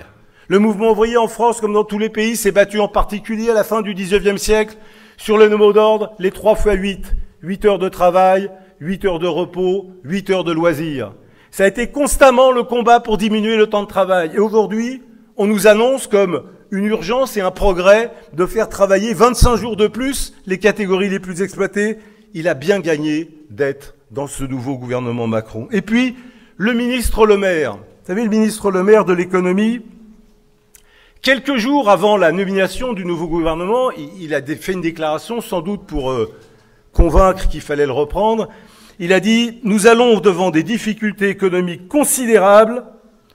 Le mouvement ouvrier en France, comme dans tous les pays, s'est battu en particulier à la fin du XIXe siècle sur le mot d'ordre les trois fois huit, 8 heures de travail, 8 heures de repos, 8 heures de loisirs. Ça a été constamment le combat pour diminuer le temps de travail. Et aujourd'hui, on nous annonce comme une urgence et un progrès de faire travailler 25 jours de plus les catégories les plus exploitées. Il a bien gagné d'être dans ce nouveau gouvernement Macron. Et puis, le ministre Le Maire. Vous savez, le ministre Le Maire de l'économie, quelques jours avant la nomination du nouveau gouvernement, il a fait une déclaration sans doute pour euh, convaincre qu'il fallait le reprendre, il a dit Nous allons devant des difficultés économiques considérables,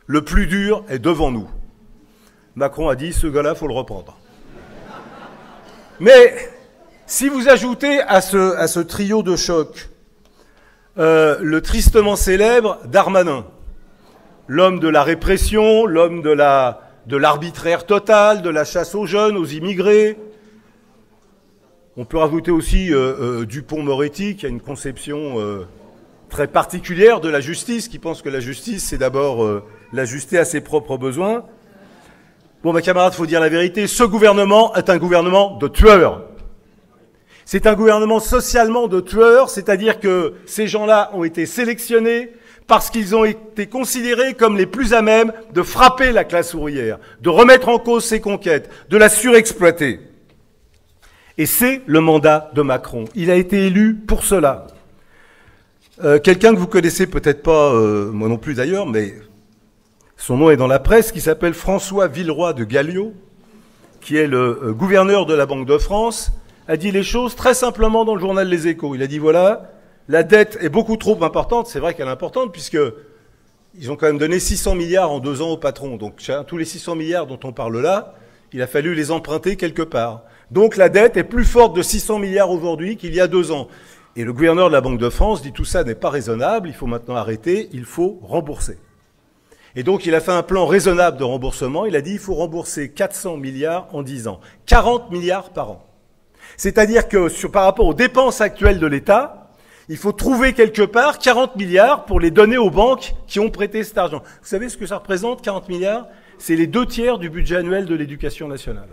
le plus dur est devant nous. Macron a dit Ce gars-là, faut le reprendre. Mais si vous ajoutez à ce, trio de choc euh, le tristement célèbre Darmanin, l'homme de la répression, l'homme de l'arbitraire total, de la chasse aux jeunes, aux immigrés, on peut rajouter aussi euh, euh, Dupont-Moretti, qui a une conception euh, très particulière de la justice, qui pense que la justice, c'est d'abord l'ajuster à ses propres besoins. Bon, mes camarades, faut dire la vérité, ce gouvernement est un gouvernement de tueurs. C'est un gouvernement socialement de tueurs, c'est-à-dire que ces gens-là ont été sélectionnés parce qu'ils ont été considérés comme les plus à même de frapper la classe ouvrière, de remettre en cause ses conquêtes, de la surexploiter. Et c'est le mandat de Macron. Il a été élu pour cela. Euh, quelqu'un que vous connaissez peut-être pas, euh, moi non plus d'ailleurs, mais son nom est dans la presse, qui s'appelle François Villeroy de Galliot, qui est le euh, gouverneur de la Banque de France, a dit les choses très simplement dans le journal Les Échos. Il a dit voilà, la dette est beaucoup trop importante. C'est vrai qu'elle est importante puisque ils ont quand même donné 600 milliards en deux ans au patron. Donc tous les 600 milliards dont on parle là, il a fallu les emprunter quelque part. Donc la dette est plus forte de 600 milliards aujourd'hui qu'il y a deux ans. Et le gouverneur de la Banque de France dit tout ça n'est pas raisonnable, il faut maintenant arrêter, il faut rembourser. Et donc il a fait un plan raisonnable de remboursement, il a dit il faut rembourser 400 milliards en 10 ans, 40 milliards par an. C'est-à-dire que par rapport aux dépenses actuelles de l'État, il faut trouver quelque part 40 milliards pour les donner aux banques qui ont prêté cet argent. Vous savez ce que ça représente, 40 milliards? C'est les deux tiers du budget annuel de l'éducation nationale.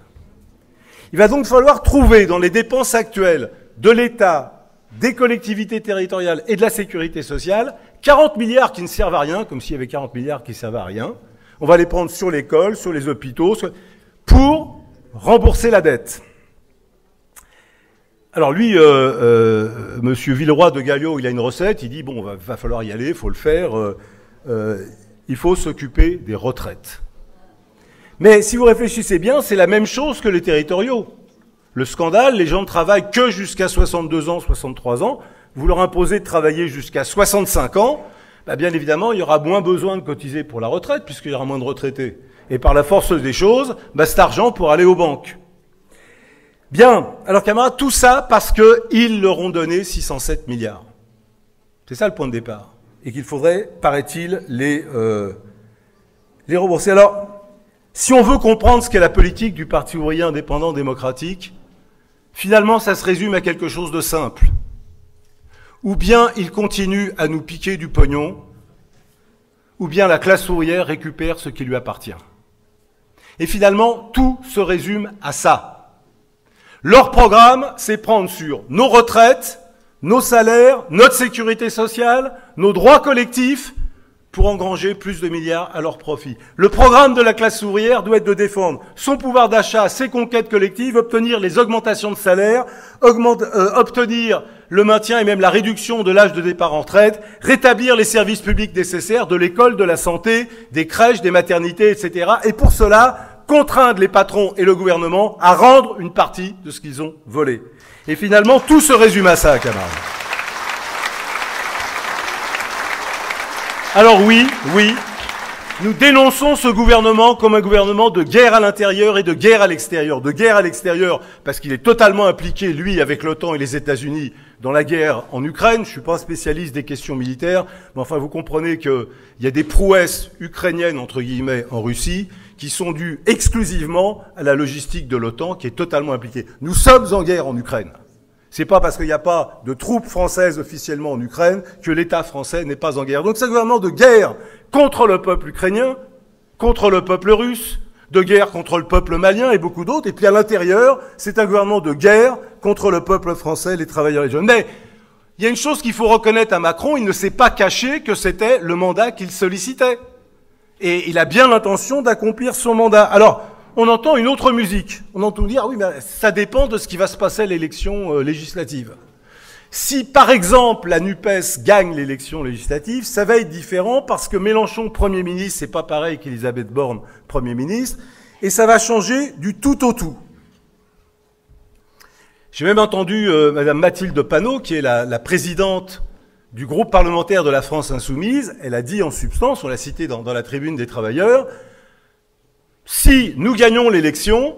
Il va donc falloir trouver dans les dépenses actuelles de l'État, des collectivités territoriales et de la sécurité sociale 40 milliards qui ne servent à rien, comme s'il y avait 40 milliards qui servent à rien. On va les prendre sur l'école, sur les hôpitaux, pour rembourser la dette. Alors lui, euh, euh, Monsieur Villeroy de Galliot, il a une recette. Il dit bon, va, va falloir y aller, faut le faire. Euh, euh, il faut s'occuper des retraites. Mais si vous réfléchissez bien, c'est la même chose que les territoriaux. Le scandale, les gens ne travaillent que jusqu'à 62 ans, 63 ans. Vous leur imposez de travailler jusqu'à 65 ans. Bah bien évidemment, il y aura moins besoin de cotiser pour la retraite puisqu'il y aura moins de retraités. Et par la force des choses, bah cet argent pour aller aux banques. Bien, alors camarades, tout ça parce qu'ils leur ont donné 607 milliards. C'est ça le point de départ. Et qu'il faudrait, paraît-il, les, euh, les rembourser. Alors, si on veut comprendre ce qu'est la politique du Parti ouvrier indépendant démocratique, finalement, ça se résume à quelque chose de simple. Ou bien il continue à nous piquer du pognon, ou bien la classe ouvrière récupère ce qui lui appartient. Et finalement, tout se résume à ça. Leur programme, c'est prendre sur nos retraites, nos salaires, notre sécurité sociale, nos droits collectifs, pour engranger plus de milliards à leur profit. Le programme de la classe ouvrière doit être de défendre son pouvoir d'achat, ses conquêtes collectives, obtenir les augmentations de salaire, euh, obtenir le maintien et même la réduction de l'âge de départ en retraite, rétablir les services publics nécessaires de l'école, de la santé, des crèches, des maternités, etc. Et pour cela, contraindre les patrons et le gouvernement à rendre une partie de ce qu'ils ont volé. Et finalement, tout se résume à ça, camarades. Alors oui, oui, nous dénonçons ce gouvernement comme un gouvernement de guerre à l'intérieur et de guerre à l'extérieur. De guerre à l'extérieur parce qu'il est totalement impliqué, lui, avec l'OTAN et les États-Unis, dans la guerre en Ukraine. Je suis pas un spécialiste des questions militaires, mais enfin, vous comprenez qu'il y a des prouesses ukrainiennes, entre guillemets, en Russie, qui sont dues exclusivement à la logistique de l'OTAN, qui est totalement impliquée. Nous sommes en guerre en Ukraine. C'est pas parce qu'il n'y a pas de troupes françaises officiellement en Ukraine que l'État français n'est pas en guerre. Donc c'est un gouvernement de guerre contre le peuple ukrainien, contre le peuple russe, de guerre contre le peuple malien et beaucoup d'autres. Et puis à l'intérieur, c'est un gouvernement de guerre contre le peuple français, les travailleurs et les jeunes. Mais il y a une chose qu'il faut reconnaître à Macron, il ne s'est pas caché que c'était le mandat qu'il sollicitait. Et il a bien l'intention d'accomplir son mandat. Alors, on entend une autre musique. On entend dire, ah oui, mais ça dépend de ce qui va se passer à l'élection euh, législative. Si, par exemple, la NUPES gagne l'élection législative, ça va être différent parce que Mélenchon, Premier ministre, c'est pas pareil qu'Elisabeth Borne, Premier ministre, et ça va changer du tout au tout. J'ai même entendu euh, Madame Mathilde Panot, qui est la, présidente du groupe parlementaire de la France Insoumise, elle a dit en substance, on l'a cité dans la tribune des travailleurs, si nous gagnons l'élection,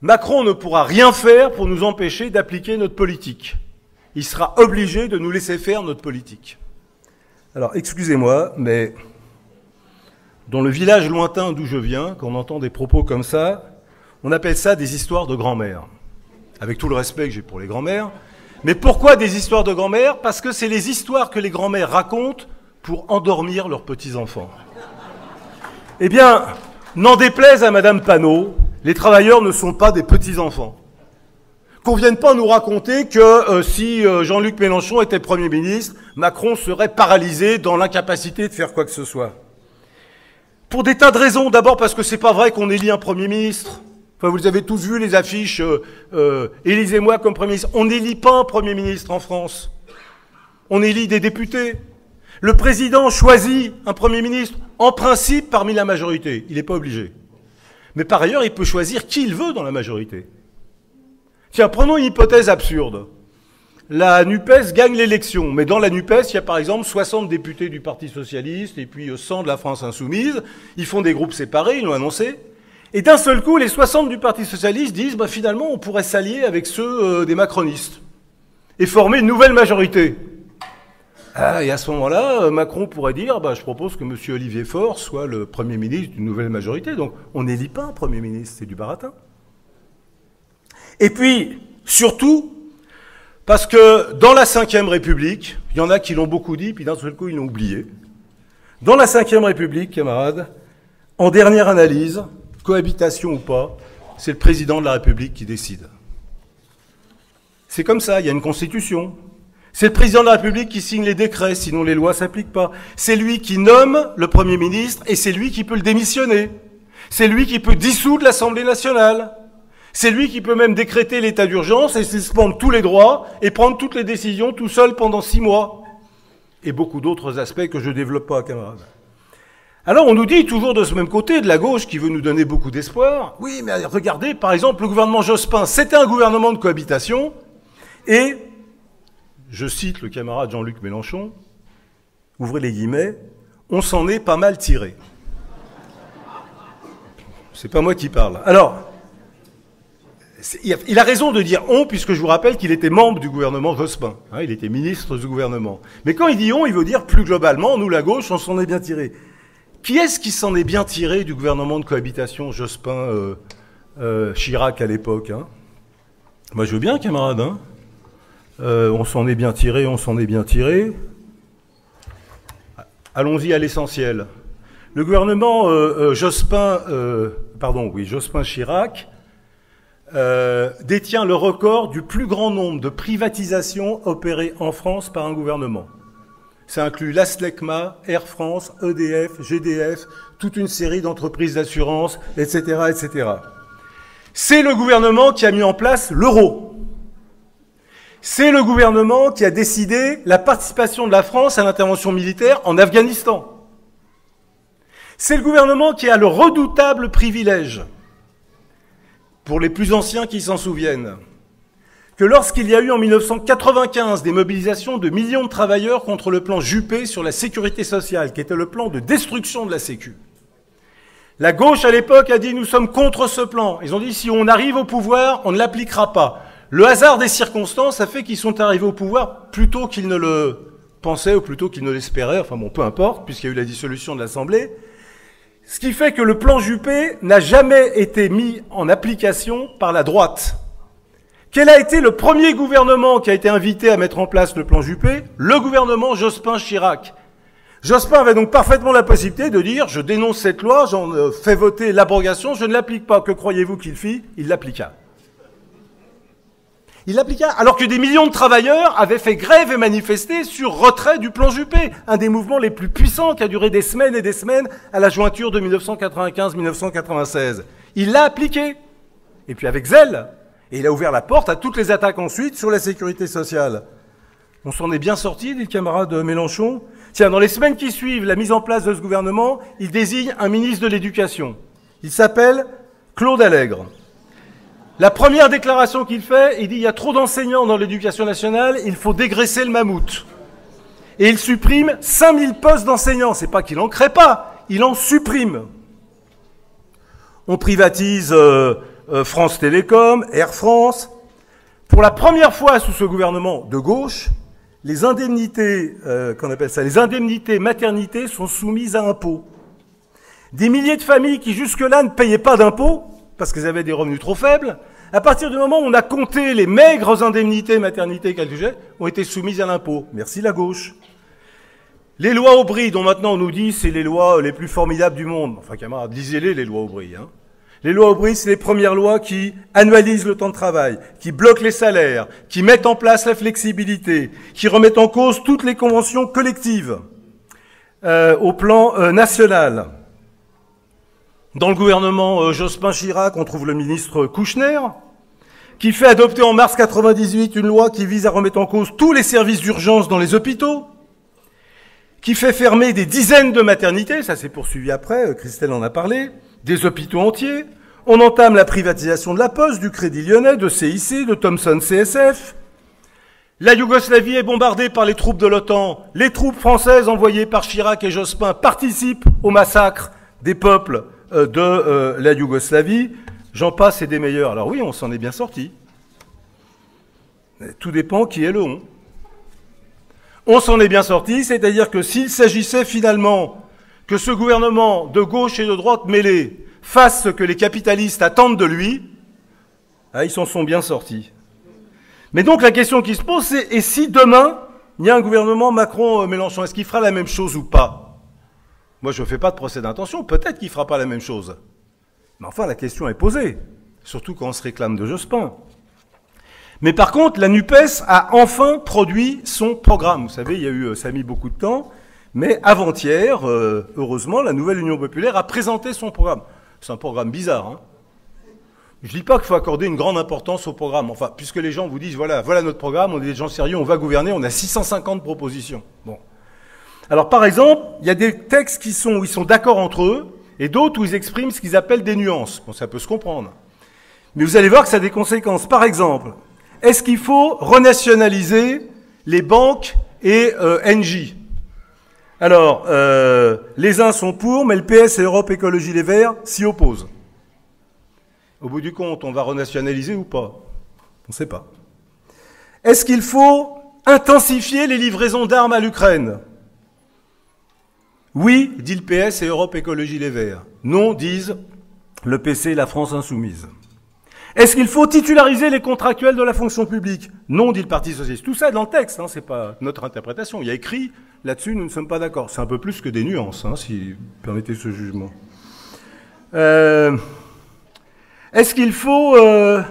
Macron ne pourra rien faire pour nous empêcher d'appliquer notre politique. Il sera obligé de nous laisser faire notre politique. Alors, excusez-moi, mais dans le village lointain d'où je viens, quand on entend des propos comme ça, on appelle ça des histoires de grand-mère. Avec tout le respect que j'ai pour les grand-mères. Mais pourquoi des histoires de grand-mère Parce que c'est les histoires que les grand-mères racontent pour endormir leurs petits-enfants. Eh bien, n'en déplaise à Madame Panot, les travailleurs ne sont pas des petits-enfants. Qu'on vienne pas nous raconter que euh, si euh, Jean-Luc Mélenchon était Premier ministre, Macron serait paralysé dans l'incapacité de faire quoi que ce soit. Pour des tas de raisons. D'abord parce que c'est pas vrai qu'on élit un Premier ministre. Enfin, vous avez tous vu les affiches euh, euh Élisez-moi comme Premier ministre. On n'élit pas un Premier ministre en France. On élit des députés. Le président choisit un Premier ministre, en principe, parmi la majorité. Il n'est pas obligé. Mais par ailleurs, il peut choisir qui il veut dans la majorité. Tiens, prenons une hypothèse absurde. La NUPES gagne l'élection, mais dans la NUPES, il y a par exemple 60 députés du Parti Socialiste et puis 100 de la France Insoumise. Ils font des groupes séparés, ils l'ont annoncé. Et d'un seul coup, les 60 du Parti socialiste disent, bah, finalement, on pourrait s'allier avec ceux euh, des macronistes et former une nouvelle majorité. Ah, et à ce moment-là, euh, Macron pourrait dire, bah, je propose que M. Olivier Faure soit le Premier ministre d'une nouvelle majorité. Donc, on n'élit pas un Premier ministre, c'est du baratin. Et puis, surtout, parce que dans la Ve République, il y en a qui l'ont beaucoup dit, puis d'un seul coup, ils l'ont oublié. Dans la Ve République, camarades, en dernière analyse, cohabitation ou pas, c'est le président de la République qui décide. C'est comme ça, il y a une constitution. C'est le président de la République qui signe les décrets, sinon les lois s'appliquent pas. C'est lui qui nomme le Premier ministre et c'est lui qui peut le démissionner. C'est lui qui peut dissoudre l'Assemblée nationale. C'est lui qui peut même décréter l'état d'urgence et suspendre tous les droits et prendre toutes les décisions tout seul pendant six mois. Et beaucoup d'autres aspects que je ne développe pas, camarades. Alors on nous dit toujours de ce même côté, de la gauche, qui veut nous donner beaucoup d'espoir, oui, mais regardez, par exemple, le gouvernement Jospin, c'était un gouvernement de cohabitation, et, je cite le camarade Jean-Luc Mélenchon, ouvrez les guillemets, on s'en est pas mal tiré. C'est pas moi qui parle. Alors, il a raison de dire on, puisque je vous rappelle qu'il était membre du gouvernement Jospin. Hein, il était ministre du gouvernement. Mais quand il dit on, il veut dire plus globalement, nous, la gauche, on s'en est bien tiré. Qui est-ce qui s'en est bien tiré du gouvernement de cohabitation Jospin, euh, euh, à l'époque hein? Moi, je veux bien, camarade. Hein euh, on s'en est bien tiré, on s'en est bien tiré. Allons-y à l'essentiel. Le gouvernement Jospin, pardon, oui, Jospin-Chirac euh, détient le record du plus grand nombre de privatisations opérées en France par un gouvernement. Ça inclut l'ASLECMA, Air France, EDF, GDF, toute une série d'entreprises d'assurance, etc. C'est le gouvernement qui a mis en place l'euro. C'est le gouvernement qui a décidé la participation de la France à l'intervention militaire en Afghanistan. C'est le gouvernement qui a le redoutable privilège pour les plus anciens qui s'en souviennent, que lorsqu'il y a eu en 1995 des mobilisations de millions de travailleurs contre le plan Juppé sur la sécurité sociale, qui était le plan de destruction de la Sécu, la gauche à l'époque a dit nous sommes contre ce plan. Ils ont dit si on arrive au pouvoir, on ne l'appliquera pas. Le hasard des circonstances a fait qu'ils sont arrivés au pouvoir plutôt qu'ils ne le pensaient ou plutôt qu'ils ne l'espéraient. Enfin bon, peu importe, puisqu'il y a eu la dissolution de l'Assemblée. Ce qui fait que le plan Juppé n'a jamais été mis en application par la droite. Quel a été le premier gouvernement qui a été invité à mettre en place le plan Juppé? Le gouvernement Jospin-Chirac. Jospin avait donc parfaitement la possibilité de dire je dénonce cette loi, j'en euh, fais voter l'abrogation, je ne l'applique pas. Que croyez-vous qu'il fit? Il l'appliqua. Il l'appliqua. Alors que des millions de travailleurs avaient fait grève et manifesté sur retrait du plan Juppé, un des mouvements les plus puissants qui a duré des semaines et des semaines à la jointure de 1995-1996. Il l'a appliqué. Et puis avec zèle. Et il a ouvert la porte à toutes les attaques ensuite sur la sécurité sociale. On s'en est bien sorti, dit le camarade Mélenchon. Tiens, dans les semaines qui suivent la mise en place de ce gouvernement, il désigne un ministre de l'Éducation. Il s'appelle Claude Allègre. La première déclaration qu'il fait, il dit il y a trop d'enseignants dans l'éducation nationale, il faut dégraisser le mammouth. Et il supprime 5000 postes d'enseignants. C'est pas qu'il en crée pas, il en supprime. On privatise euh, euh, France Télécom, Air France. Pour la première fois sous ce gouvernement de gauche, les indemnités, euh, qu'on appelle ça, les indemnités maternité sont soumises à impôt. Des milliers de familles qui jusque-là ne payaient pas d'impôts parce qu'ils avaient des revenus trop faibles, à partir du moment où on a compté les maigres indemnités maternité qu'elles touchaient, ont été soumises à l'impôt. Merci la gauche. Les lois Aubry, dont maintenant on nous dit c'est les lois les plus formidables du monde. Enfin, camarades, lisez-les, les lois Aubry. Hein. Les lois Aubry, c'est les premières lois qui annualisent le temps de travail, qui bloquent les salaires, qui mettent en place la flexibilité, qui remettent en cause toutes les conventions collectives euh, au plan euh, national. Dans le gouvernement euh, Jospin Chirac, on trouve le ministre Kouchner, qui fait adopter en mars 98 une loi qui vise à remettre en cause tous les services d'urgence dans les hôpitaux, qui fait fermer des dizaines de maternités, ça s'est poursuivi après, euh, Christelle en a parlé, des hôpitaux entiers. On entame la privatisation de la Poste, du Crédit Lyonnais, de CIC, de Thomson CSF. La Yougoslavie est bombardée par les troupes de l'OTAN. Les troupes françaises envoyées par Chirac et Jospin participent au massacre des peuples de euh, la Yougoslavie. J'en passe et des meilleurs. Alors oui, on s'en est bien sorti. Tout dépend qui est le on. On s'en est bien sorti, c'est-à-dire que s'il s'agissait finalement que ce gouvernement de gauche et de droite mêlés fasse ce que les capitalistes attendent de lui, ah, ils s'en sont bien sortis. Mais donc la question qui se pose, c'est et si demain il y a un gouvernement Macron-Mélenchon, est-ce qu'il fera la même chose ou pas? Moi, je ne fais pas de procès d'intention. Peut-être qu'il ne fera pas la même chose. Mais enfin, la question est posée, surtout quand on se réclame de Jospin. Mais par contre, la NUPES a enfin produit son programme. Vous savez, il y a eu, ça a mis beaucoup de temps, mais avant-hier, euh, heureusement, la nouvelle Union populaire a présenté son programme. C'est un programme bizarre. Hein je dis pas qu'il faut accorder une grande importance au programme. Enfin, puisque les gens vous disent, voilà, voilà notre programme, on est des gens sérieux, on va gouverner, on a 650 propositions. Bon. Alors, par exemple, il y a des textes qui sont, où ils sont d'accord entre eux, et d'autres où ils expriment ce qu'ils appellent des nuances. Bon, ça peut se comprendre. Mais vous allez voir que ça a des conséquences. Par exemple, est-ce qu'il faut renationaliser les banques et euh, NJ Alors, euh, les uns sont pour, mais le PS et Europe Écologie Les Verts s'y opposent. Au bout du compte, on va renationaliser ou pas? On ne sait pas. Est-ce qu'il faut intensifier les livraisons d'armes à l'Ukraine? Oui, dit le PS et Europe Écologie Les Verts. Non, disent le PC et la France Insoumise. Est-ce qu'il faut titulariser les contractuels de la fonction publique? Non, dit le Parti Socialiste. Tout ça est dans le texte, hein, c'est pas notre interprétation. Il y a écrit là-dessus, nous ne sommes pas d'accord. C'est un peu plus que des nuances, hein, si vous permettez ce jugement. Euh, est-ce qu'il faut euh,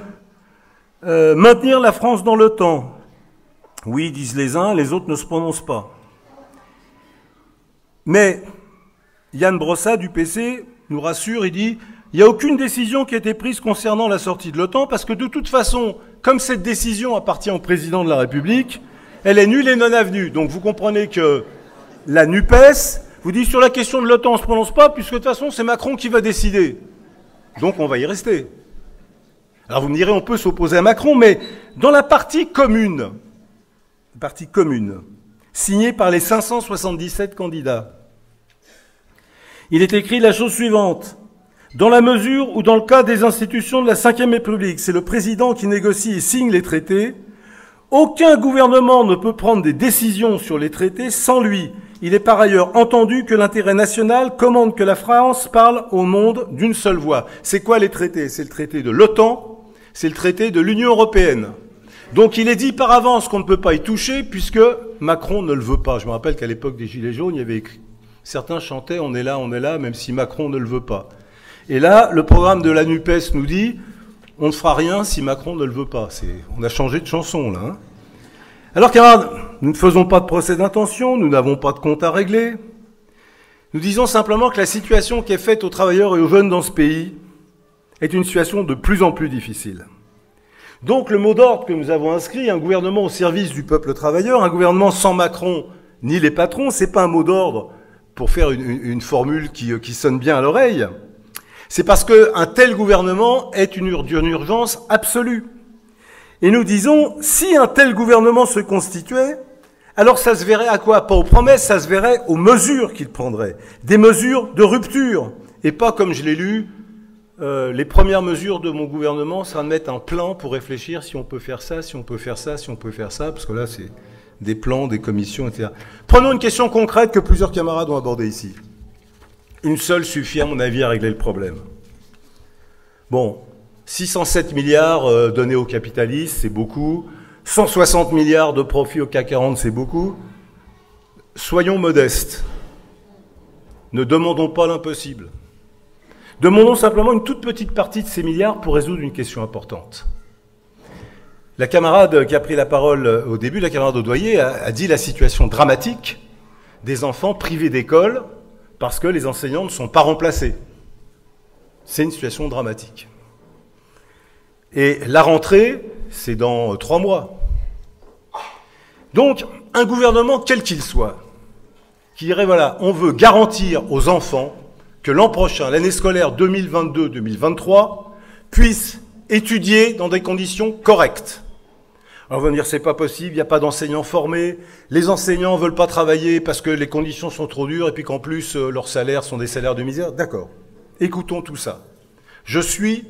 euh, maintenir la France dans le temps? Oui, disent les uns, les autres ne se prononcent pas. Mais Yann Brossat du PC nous rassure, il dit il n'y a aucune décision qui a été prise concernant la sortie de l'OTAN parce que de toute façon, comme cette décision appartient au président de la République, elle est nulle et non avenue. Donc vous comprenez que la NUPES vous dit sur la question de l'OTAN, on ne se prononce pas puisque de toute façon c'est Macron qui va décider. Donc on va y rester. Alors vous me direz, on peut s'opposer à Macron, mais dans la partie commune, la partie commune, signée par les 577 candidats, il est écrit la chose suivante. Dans la mesure où, dans le cas des institutions de la Ve République, c'est le président qui négocie et signe les traités, aucun gouvernement ne peut prendre des décisions sur les traités sans lui. Il est par ailleurs entendu que l'intérêt national commande que la France parle au monde d'une seule voix. C'est quoi les traités? C'est le traité de l'OTAN, c'est le traité de l'Union européenne. Donc il est dit par avance qu'on ne peut pas y toucher puisque Macron ne le veut pas. Je me rappelle qu'à l'époque des Gilets jaunes, il y avait écrit, certains chantaient on est là, on est là, même si Macron ne le veut pas. Et là, le programme de la NUPES nous dit on ne fera rien si Macron ne le veut pas. On a changé de chanson là. Hein. Alors camarades, nous ne faisons pas de procès d'intention, nous n'avons pas de compte à régler. Nous disons simplement que la situation qui est faite aux travailleurs et aux jeunes dans ce pays est une situation de plus en plus difficile. Donc le mot d'ordre que nous avons inscrit, un gouvernement au service du peuple travailleur, un gouvernement sans Macron ni les patrons, c'est pas un mot d'ordre pour faire une, formule qui, qui, sonne bien à l'oreille. C'est parce qu'un tel gouvernement est une urgence absolue. Et nous disons, si un tel gouvernement se constituait, alors ça se verrait à quoi? Pas aux promesses, ça se verrait aux mesures qu'il prendrait. Des mesures de rupture. Et pas, comme je l'ai lu, euh, les premières mesures de mon gouvernement, ça de mettre un plan pour réfléchir si on peut faire ça, si on peut faire ça, si on peut faire ça, parce que là, c'est des plans, des commissions, etc. Prenons une question concrète que plusieurs camarades ont abordée ici. Une seule suffit, à mon avis, à régler le problème. Bon, 607 milliards euh, donnés aux capitalistes, c'est beaucoup. 160 milliards de profits au CAC 40, c'est beaucoup. Soyons modestes. Ne demandons pas l'impossible. Demandons simplement une toute petite partie de ces milliards pour résoudre une question importante. La camarade qui a pris la parole euh, au début, la camarade Audoyer, a, a dit la situation dramatique des enfants privés d'école parce que les enseignants ne sont pas remplacés. C'est une situation dramatique. Et la rentrée, c'est dans euh, trois mois. Donc, un gouvernement, quel qu'il soit, qui dirait, voilà, on veut garantir aux enfants que l'an prochain, l'année scolaire 2022-2023, puisse étudier dans des conditions correctes. Alors on va dire, c'est pas possible, il n'y a pas d'enseignants formés, les enseignants ne veulent pas travailler parce que les conditions sont trop dures et puis qu'en plus, euh, leurs salaires sont des salaires de misère. D'accord. Écoutons tout ça. Je suis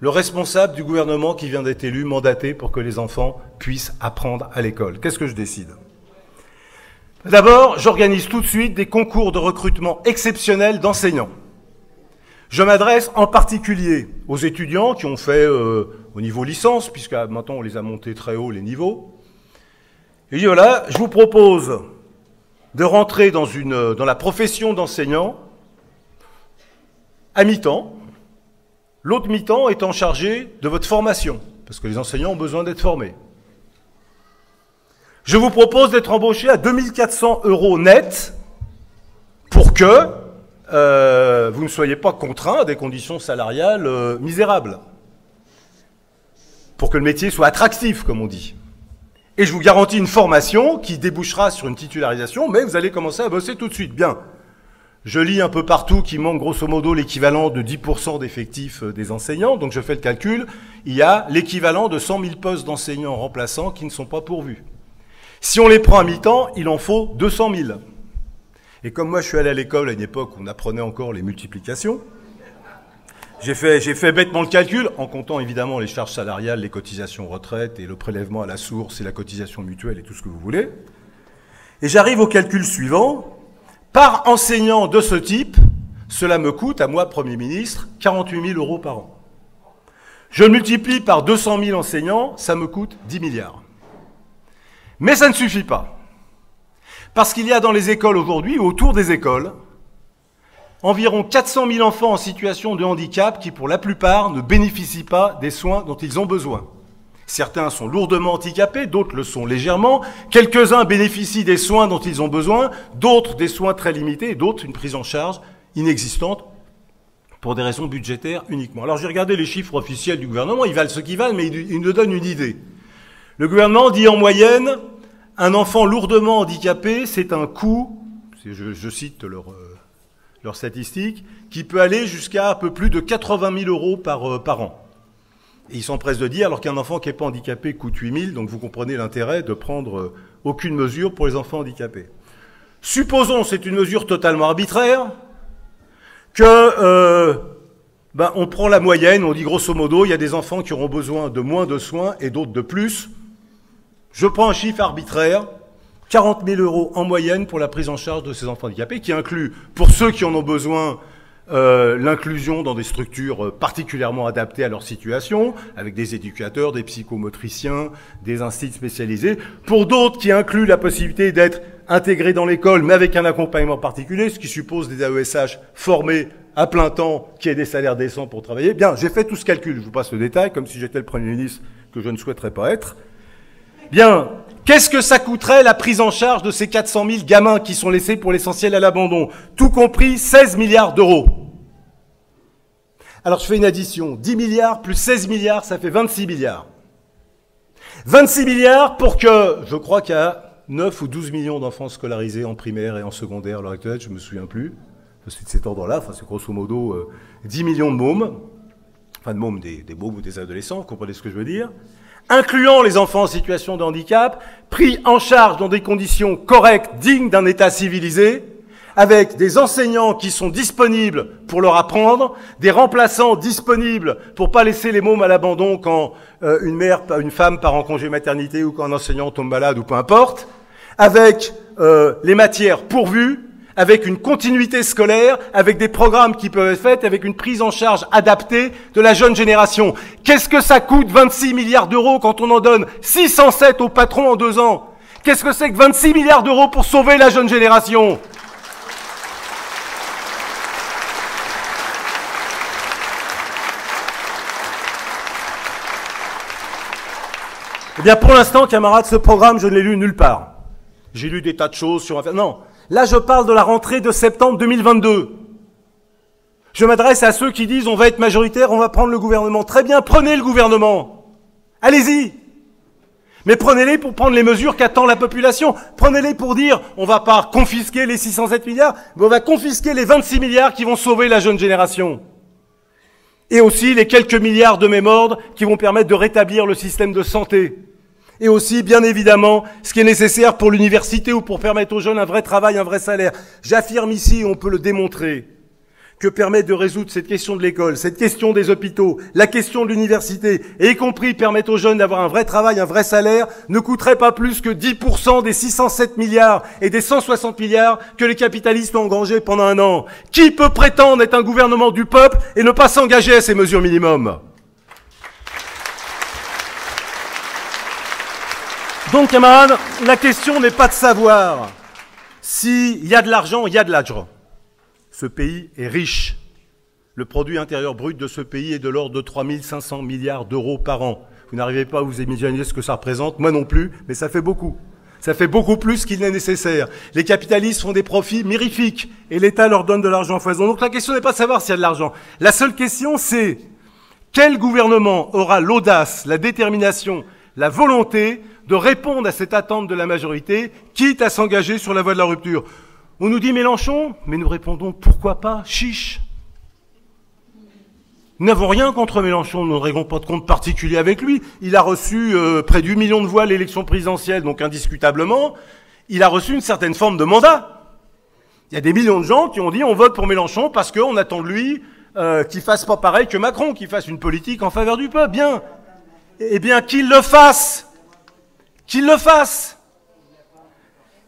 le responsable du gouvernement qui vient d'être élu, mandaté pour que les enfants puissent apprendre à l'école. Qu'est-ce que je décide? D'abord, j'organise tout de suite des concours de recrutement exceptionnels d'enseignants. Je m'adresse en particulier aux étudiants qui ont fait euh, au niveau licence, puisque maintenant on les a montés très haut les niveaux. Et voilà, je vous propose de rentrer dans, une, dans la profession d'enseignant à mi-temps, L'autre mi-temps étant chargé de votre formation, parce que les enseignants ont besoin d'être formés. Je vous propose d'être embauché à 2400 euros net pour que euh, vous ne soyez pas contraint à des conditions salariales euh, misérables. Pour que le métier soit attractif, comme on dit. Et je vous garantis une formation qui débouchera sur une titularisation, mais vous allez commencer à bosser tout de suite. Bien. Je lis un peu partout qu'il manque grosso modo l'équivalent de 10% d'effectifs euh, des enseignants, donc je fais le calcul, il y a l'équivalent de 100 000 postes d'enseignants remplaçants qui ne sont pas pourvus. Si on les prend à mi-temps, il en faut 200 000. Et comme moi je suis allé à l'école à une époque où on apprenait encore les multiplications, j'ai fait, bêtement le calcul, en comptant évidemment les charges salariales, les cotisations retraite et le prélèvement à la source et la cotisation mutuelle et tout ce que vous voulez. Et j'arrive au calcul suivant, par enseignant de ce type, cela me coûte, à moi, Premier ministre, 48 000 euros par an. Je multiplie par 200 000 enseignants, ça me coûte 10 milliards. Mais ça ne suffit pas. Parce qu'il y a dans les écoles aujourd'hui, autour des écoles, environ 400 000 enfants en situation de handicap qui, pour la plupart, ne bénéficient pas des soins dont ils ont besoin. Certains sont lourdement handicapés, d'autres le sont légèrement. Quelques-uns bénéficient des soins dont ils ont besoin, d'autres des soins très limités, d'autres une prise en charge inexistante pour des raisons budgétaires uniquement. Alors j'ai regardé les chiffres officiels du gouvernement, ils valent ce qu'ils valent, mais ils nous donnent une idée. Le gouvernement dit en moyenne, un enfant lourdement handicapé, c'est un coût, je, cite leur, euh, leur statistique, qui peut aller jusqu'à un peu plus de 80 000 euros par, euh, par an. Et ils s'empressent de dire, alors qu'un enfant qui n'est pas handicapé coûte 8 000, donc vous comprenez l'intérêt de prendre euh, aucune mesure pour les enfants handicapés. Supposons, c'est une mesure totalement arbitraire, que ben, on prend la moyenne, on dit grosso modo, il y a des enfants qui auront besoin de moins de soins et d'autres de plus. Je prends un chiffre arbitraire, 40 000 euros en moyenne pour la prise en charge de ces enfants handicapés, qui inclut, pour ceux qui en ont besoin, euh, l'inclusion dans des structures euh, particulièrement adaptées à leur situation, avec des éducateurs, des psychomotriciens, des instituts spécialisés. Pour d'autres qui incluent la possibilité d'être intégrés dans l'école, mais avec un accompagnement particulier, ce qui suppose des AESH formés à plein temps, qui aient des salaires décents pour travailler. Bien, j'ai fait tout ce calcul, je vous passe le détail, comme si j'étais le Premier ministre, que je ne souhaiterais pas être. Bien, Qu'est-ce que ça coûterait la prise en charge de ces 400 000 gamins qui sont laissés pour l'essentiel à l'abandon? Tout compris, 16 milliards d'euros. Alors je fais une addition. 10 milliards plus 16 milliards, ça fait 26 milliards. 26 milliards pour que, je crois qu'il y a 9 ou 12 millions d'enfants scolarisés en primaire et en secondaire à l'heure actuelle, je ne me souviens plus. C'est de cet ordre-là, enfin c'est grosso modo 10 euh, millions de mômes, enfin de mômes, des mômes ou des adolescents, vous comprenez ce que je veux dire incluant les enfants en situation de handicap, pris en charge dans des conditions correctes, dignes d'un État civilisé, avec des enseignants qui sont disponibles pour leur apprendre, des remplaçants disponibles pour pas laisser les mômes à l'abandon quand euh, une mère, une femme part en congé maternité ou quand un enseignant tombe malade ou peu importe, avec euh, les matières pourvues, avec une continuité scolaire, avec des programmes qui peuvent être faits, avec une prise en charge adaptée de la jeune génération. Qu'est-ce que ça coûte 26 milliards d'euros quand on en donne 607 aux patrons en deux ans? Qu'est-ce que c'est que 26 milliards d'euros pour sauver la jeune génération? Eh bien, pour l'instant, camarades, ce programme, je ne l'ai lu nulle part. J'ai lu des tas de choses sur... Non, Là, je parle de la rentrée de septembre 2022. Je m'adresse à ceux qui disent on va être majoritaire, on va prendre le gouvernement. Très bien, prenez le gouvernement. Allez-y. Mais prenez-les pour prendre les mesures qu'attend la population. Prenez-les pour dire on va pas confisquer les 607 milliards, mais on va confisquer les 26 milliards qui vont sauver la jeune génération. Et aussi les quelques milliards de mémordes qui vont permettre de rétablir le système de santé et aussi, bien évidemment, ce qui est nécessaire pour l'université ou pour permettre aux jeunes un vrai travail, un vrai salaire. J'affirme ici, on peut le démontrer, que permet de résoudre cette question de l'école, cette question des hôpitaux, la question de l'université, et y compris permettre aux jeunes d'avoir un vrai travail, un vrai salaire, ne coûterait pas plus que 10% des 607 milliards et des 160 milliards que les capitalistes ont engrangés pendant un an. Qui peut prétendre être un gouvernement du peuple et ne pas s'engager à ces mesures minimum Donc, camarades, la question n'est pas de savoir s'il y a de l'argent, il y a de l'argent. Ce pays est riche. Le produit intérieur brut de ce pays est de l'ordre de 3500 milliards d'euros par an. Vous n'arrivez pas à vous imaginer ce que ça représente, moi non plus, mais ça fait beaucoup. Ça fait beaucoup plus qu'il n'est nécessaire. Les capitalistes font des profits mirifiques et l'État leur donne de l'argent foison. Donc la question n'est pas de savoir s'il y a de l'argent. La seule question, c'est quel gouvernement aura l'audace, la détermination, la volonté de répondre à cette attente de la majorité, quitte à s'engager sur la voie de la rupture. On nous dit Mélenchon, mais nous répondons pourquoi pas Chiche. Nous n'avons rien contre Mélenchon, nous ne réglons pas de compte particulier avec lui. Il a reçu euh, près du million de voix à l'élection présidentielle, donc indiscutablement, il a reçu une certaine forme de mandat. Il y a des millions de gens qui ont dit on vote pour Mélenchon parce qu'on attend de lui euh, qu'il fasse pas pareil que Macron, qu'il fasse une politique en faveur du peuple. Bien. Eh bien, qu'il le fasse. Qu'il le fasse.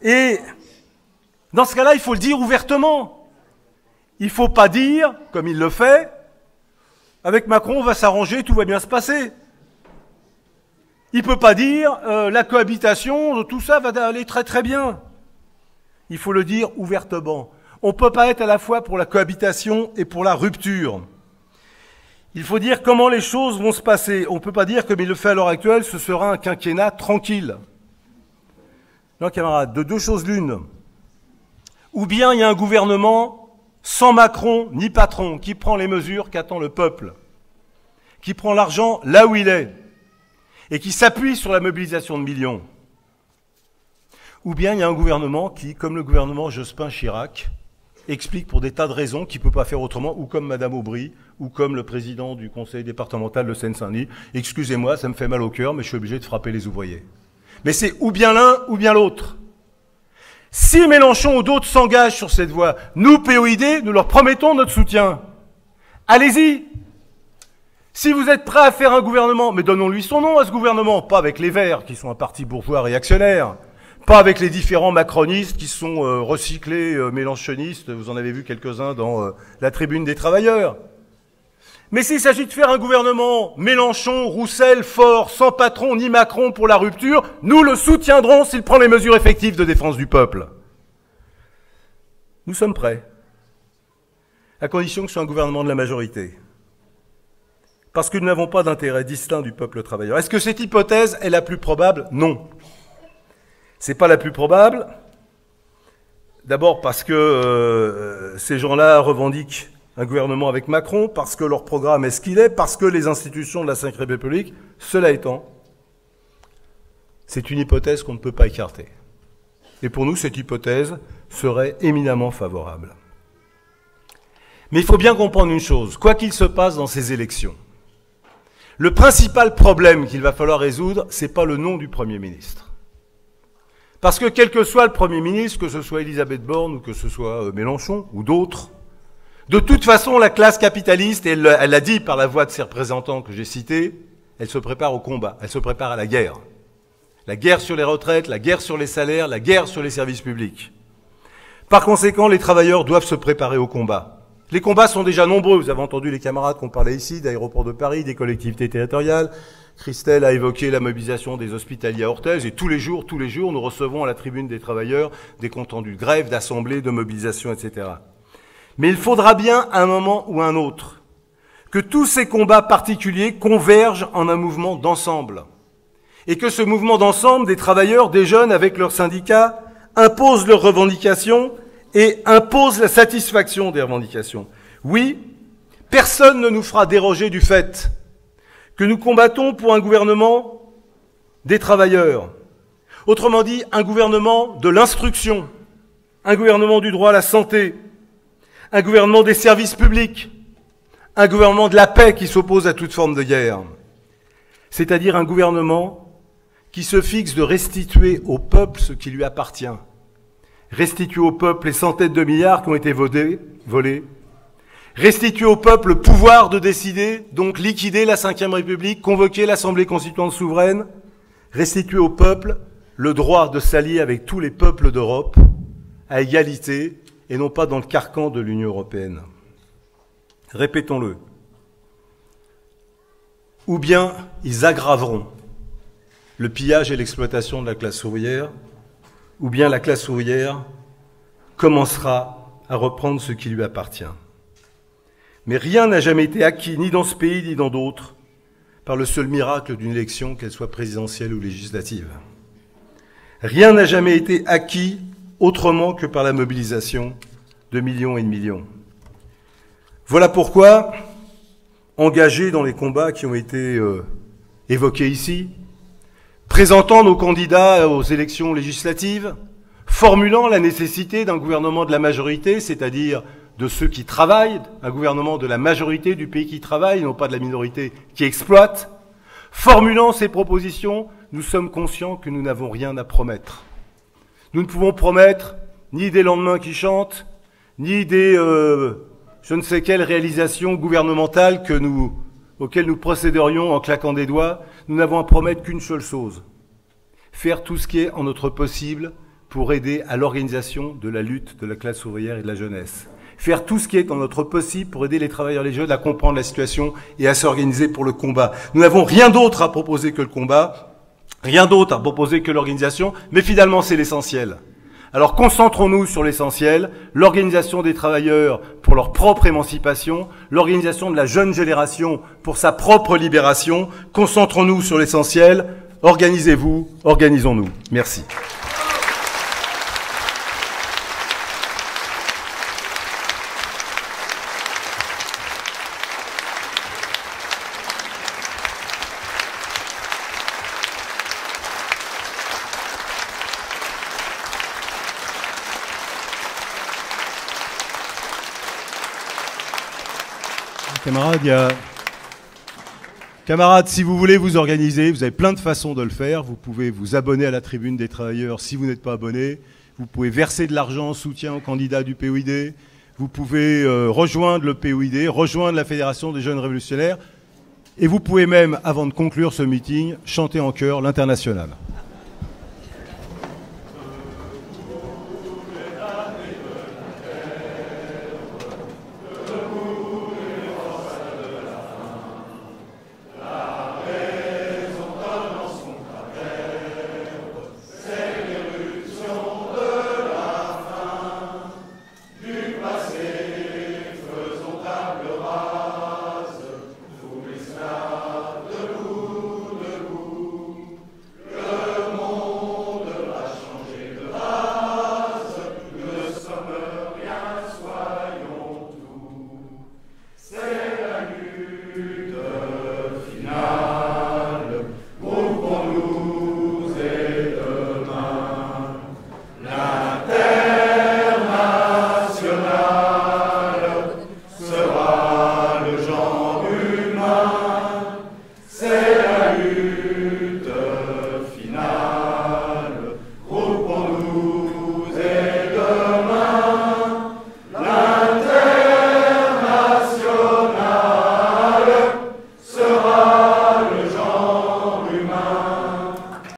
Et dans ce cas-là, il faut le dire ouvertement. Il ne faut pas dire, comme il le fait, avec Macron, on va s'arranger, tout va bien se passer. Il ne peut pas dire, euh, la cohabitation, tout ça va aller très très bien. Il faut le dire ouvertement. On ne peut pas être à la fois pour la cohabitation et pour la rupture. Il faut dire comment les choses vont se passer. On ne peut pas dire, comme il le fait à l'heure actuelle, ce sera un quinquennat tranquille. Non, camarades, de deux choses l'une. Ou bien il y a un gouvernement sans Macron ni patron qui prend les mesures qu'attend le peuple, qui prend l'argent là où il est et qui s'appuie sur la mobilisation de millions. Ou bien il y a un gouvernement qui, comme le gouvernement Jospin-Chirac, explique pour des tas de raisons qu'il ne peut pas faire autrement, ou comme Madame Aubry, ou comme le président du conseil départemental de Seine-Saint-Denis, excusez-moi, ça me fait mal au cœur, mais je suis obligé de frapper les ouvriers. Mais c'est ou bien l'un ou bien l'autre. Si Mélenchon ou d'autres s'engagent sur cette voie, nous, POID, nous leur promettons notre soutien. Allez-y. Si vous êtes prêts à faire un gouvernement, mais donnons-lui son nom à ce gouvernement, pas avec les Verts, qui sont un parti bourgeois réactionnaire, pas avec les différents macronistes qui sont euh, recyclés euh, mélenchonistes, vous en avez vu quelques-uns dans euh, la tribune des travailleurs. Mais s'il s'agit de faire un gouvernement Mélenchon, Roussel, fort, sans patron ni Macron pour la rupture, nous le soutiendrons s'il prend les mesures effectives de défense du peuple. Nous sommes prêts, à condition que ce soit un gouvernement de la majorité. Parce que nous n'avons pas d'intérêt distinct du peuple travailleur. Est-ce que cette hypothèse est la plus probable? Non. C'est pas la plus probable. D'abord parce que euh, ces gens-là revendiquent un gouvernement avec Macron, parce que leur programme est ce qu'il est, parce que les institutions de la Ve République, cela étant, c'est une hypothèse qu'on ne peut pas écarter. Et pour nous, cette hypothèse serait éminemment favorable. Mais il faut bien comprendre une chose, quoi qu'il se passe dans ces élections, le principal problème qu'il va falloir résoudre, ce n'est pas le nom du Premier ministre. Parce que quel que soit le Premier ministre, que ce soit Elisabeth Borne ou que ce soit euh, Mélenchon ou d'autres, de toute façon, la classe capitaliste, elle l'a dit par la voix de ses représentants que j'ai cités, elle se prépare au combat, elle se prépare à la guerre. La guerre sur les retraites, la guerre sur les salaires, la guerre sur les services publics. Par conséquent, les travailleurs doivent se préparer au combat. Les combats sont déjà nombreux. Vous avez entendu les camarades qu'on parlait ici, d'aéroports de Paris, des collectivités territoriales. Christelle a évoqué la mobilisation des hospitaliers à Orthez et tous les jours, tous les jours, nous recevons à la tribune des travailleurs des comptes rendus de grève, d'assemblée, de mobilisation, etc. Mais il faudra bien, à un moment ou un autre, que tous ces combats particuliers convergent en un mouvement d'ensemble. Et que ce mouvement d'ensemble des travailleurs, des jeunes avec leurs syndicats, impose leurs revendications et impose la satisfaction des revendications. Oui, personne ne nous fera déroger du fait que nous combattons pour un gouvernement des travailleurs. Autrement dit, un gouvernement de l'instruction, un gouvernement du droit à la santé, un gouvernement des services publics, un gouvernement de la paix qui s'oppose à toute forme de guerre, c'est-à-dire un gouvernement qui se fixe de restituer au peuple ce qui lui appartient, restituer au peuple les centaines de milliards qui ont été volés, volés. Restituer au peuple le pouvoir de décider, donc liquider la Ve République, convoquer l'Assemblée constituante souveraine, restituer au peuple le droit de s'allier avec tous les peuples d'Europe à égalité et non pas dans le carcan de l'Union européenne. Répétons-le. Ou bien ils aggraveront le pillage et l'exploitation de la classe ouvrière, ou bien la classe ouvrière commencera à reprendre ce qui lui appartient. Mais rien n'a jamais été acquis, ni dans ce pays, ni dans d'autres, par le seul miracle d'une élection, qu'elle soit présidentielle ou législative. Rien n'a jamais été acquis autrement que par la mobilisation de millions et de millions. Voilà pourquoi, engagés dans les combats qui ont été euh, évoqués ici, présentant nos candidats aux élections législatives, formulant la nécessité d'un gouvernement de la majorité, c'est-à-dire de ceux qui travaillent, un gouvernement de la majorité du pays qui travaille, non pas de la minorité qui exploite, formulant ces propositions, nous sommes conscients que nous n'avons rien à promettre. Nous ne pouvons promettre ni des lendemains qui chantent, ni des euh, je ne sais quelles réalisations gouvernementales auxquelles nous procéderions en claquant des doigts. Nous n'avons à promettre qu'une seule chose faire tout ce qui est en notre possible pour aider à l'organisation de la lutte de la classe ouvrière et de la jeunesse. Faire tout ce qui est en notre possible pour aider les travailleurs et les jeunes à comprendre la situation et à s'organiser pour le combat. Nous n'avons rien d'autre à proposer que le combat, rien d'autre à proposer que l'organisation, mais finalement c'est l'essentiel. Alors concentrons-nous sur l'essentiel, l'organisation des travailleurs pour leur propre émancipation, l'organisation de la jeune génération pour sa propre libération. Concentrons-nous sur l'essentiel, organisez-vous, organisons-nous. Merci. Camarades, si vous voulez vous organiser, vous avez plein de façons de le faire. Vous pouvez vous abonner à la tribune des travailleurs si vous n'êtes pas abonné. Vous pouvez verser de l'argent en soutien aux candidats du POID. Vous pouvez euh, rejoindre le POID, rejoindre la Fédération des jeunes révolutionnaires. Et vous pouvez même, avant de conclure ce meeting, chanter en chœur l'international.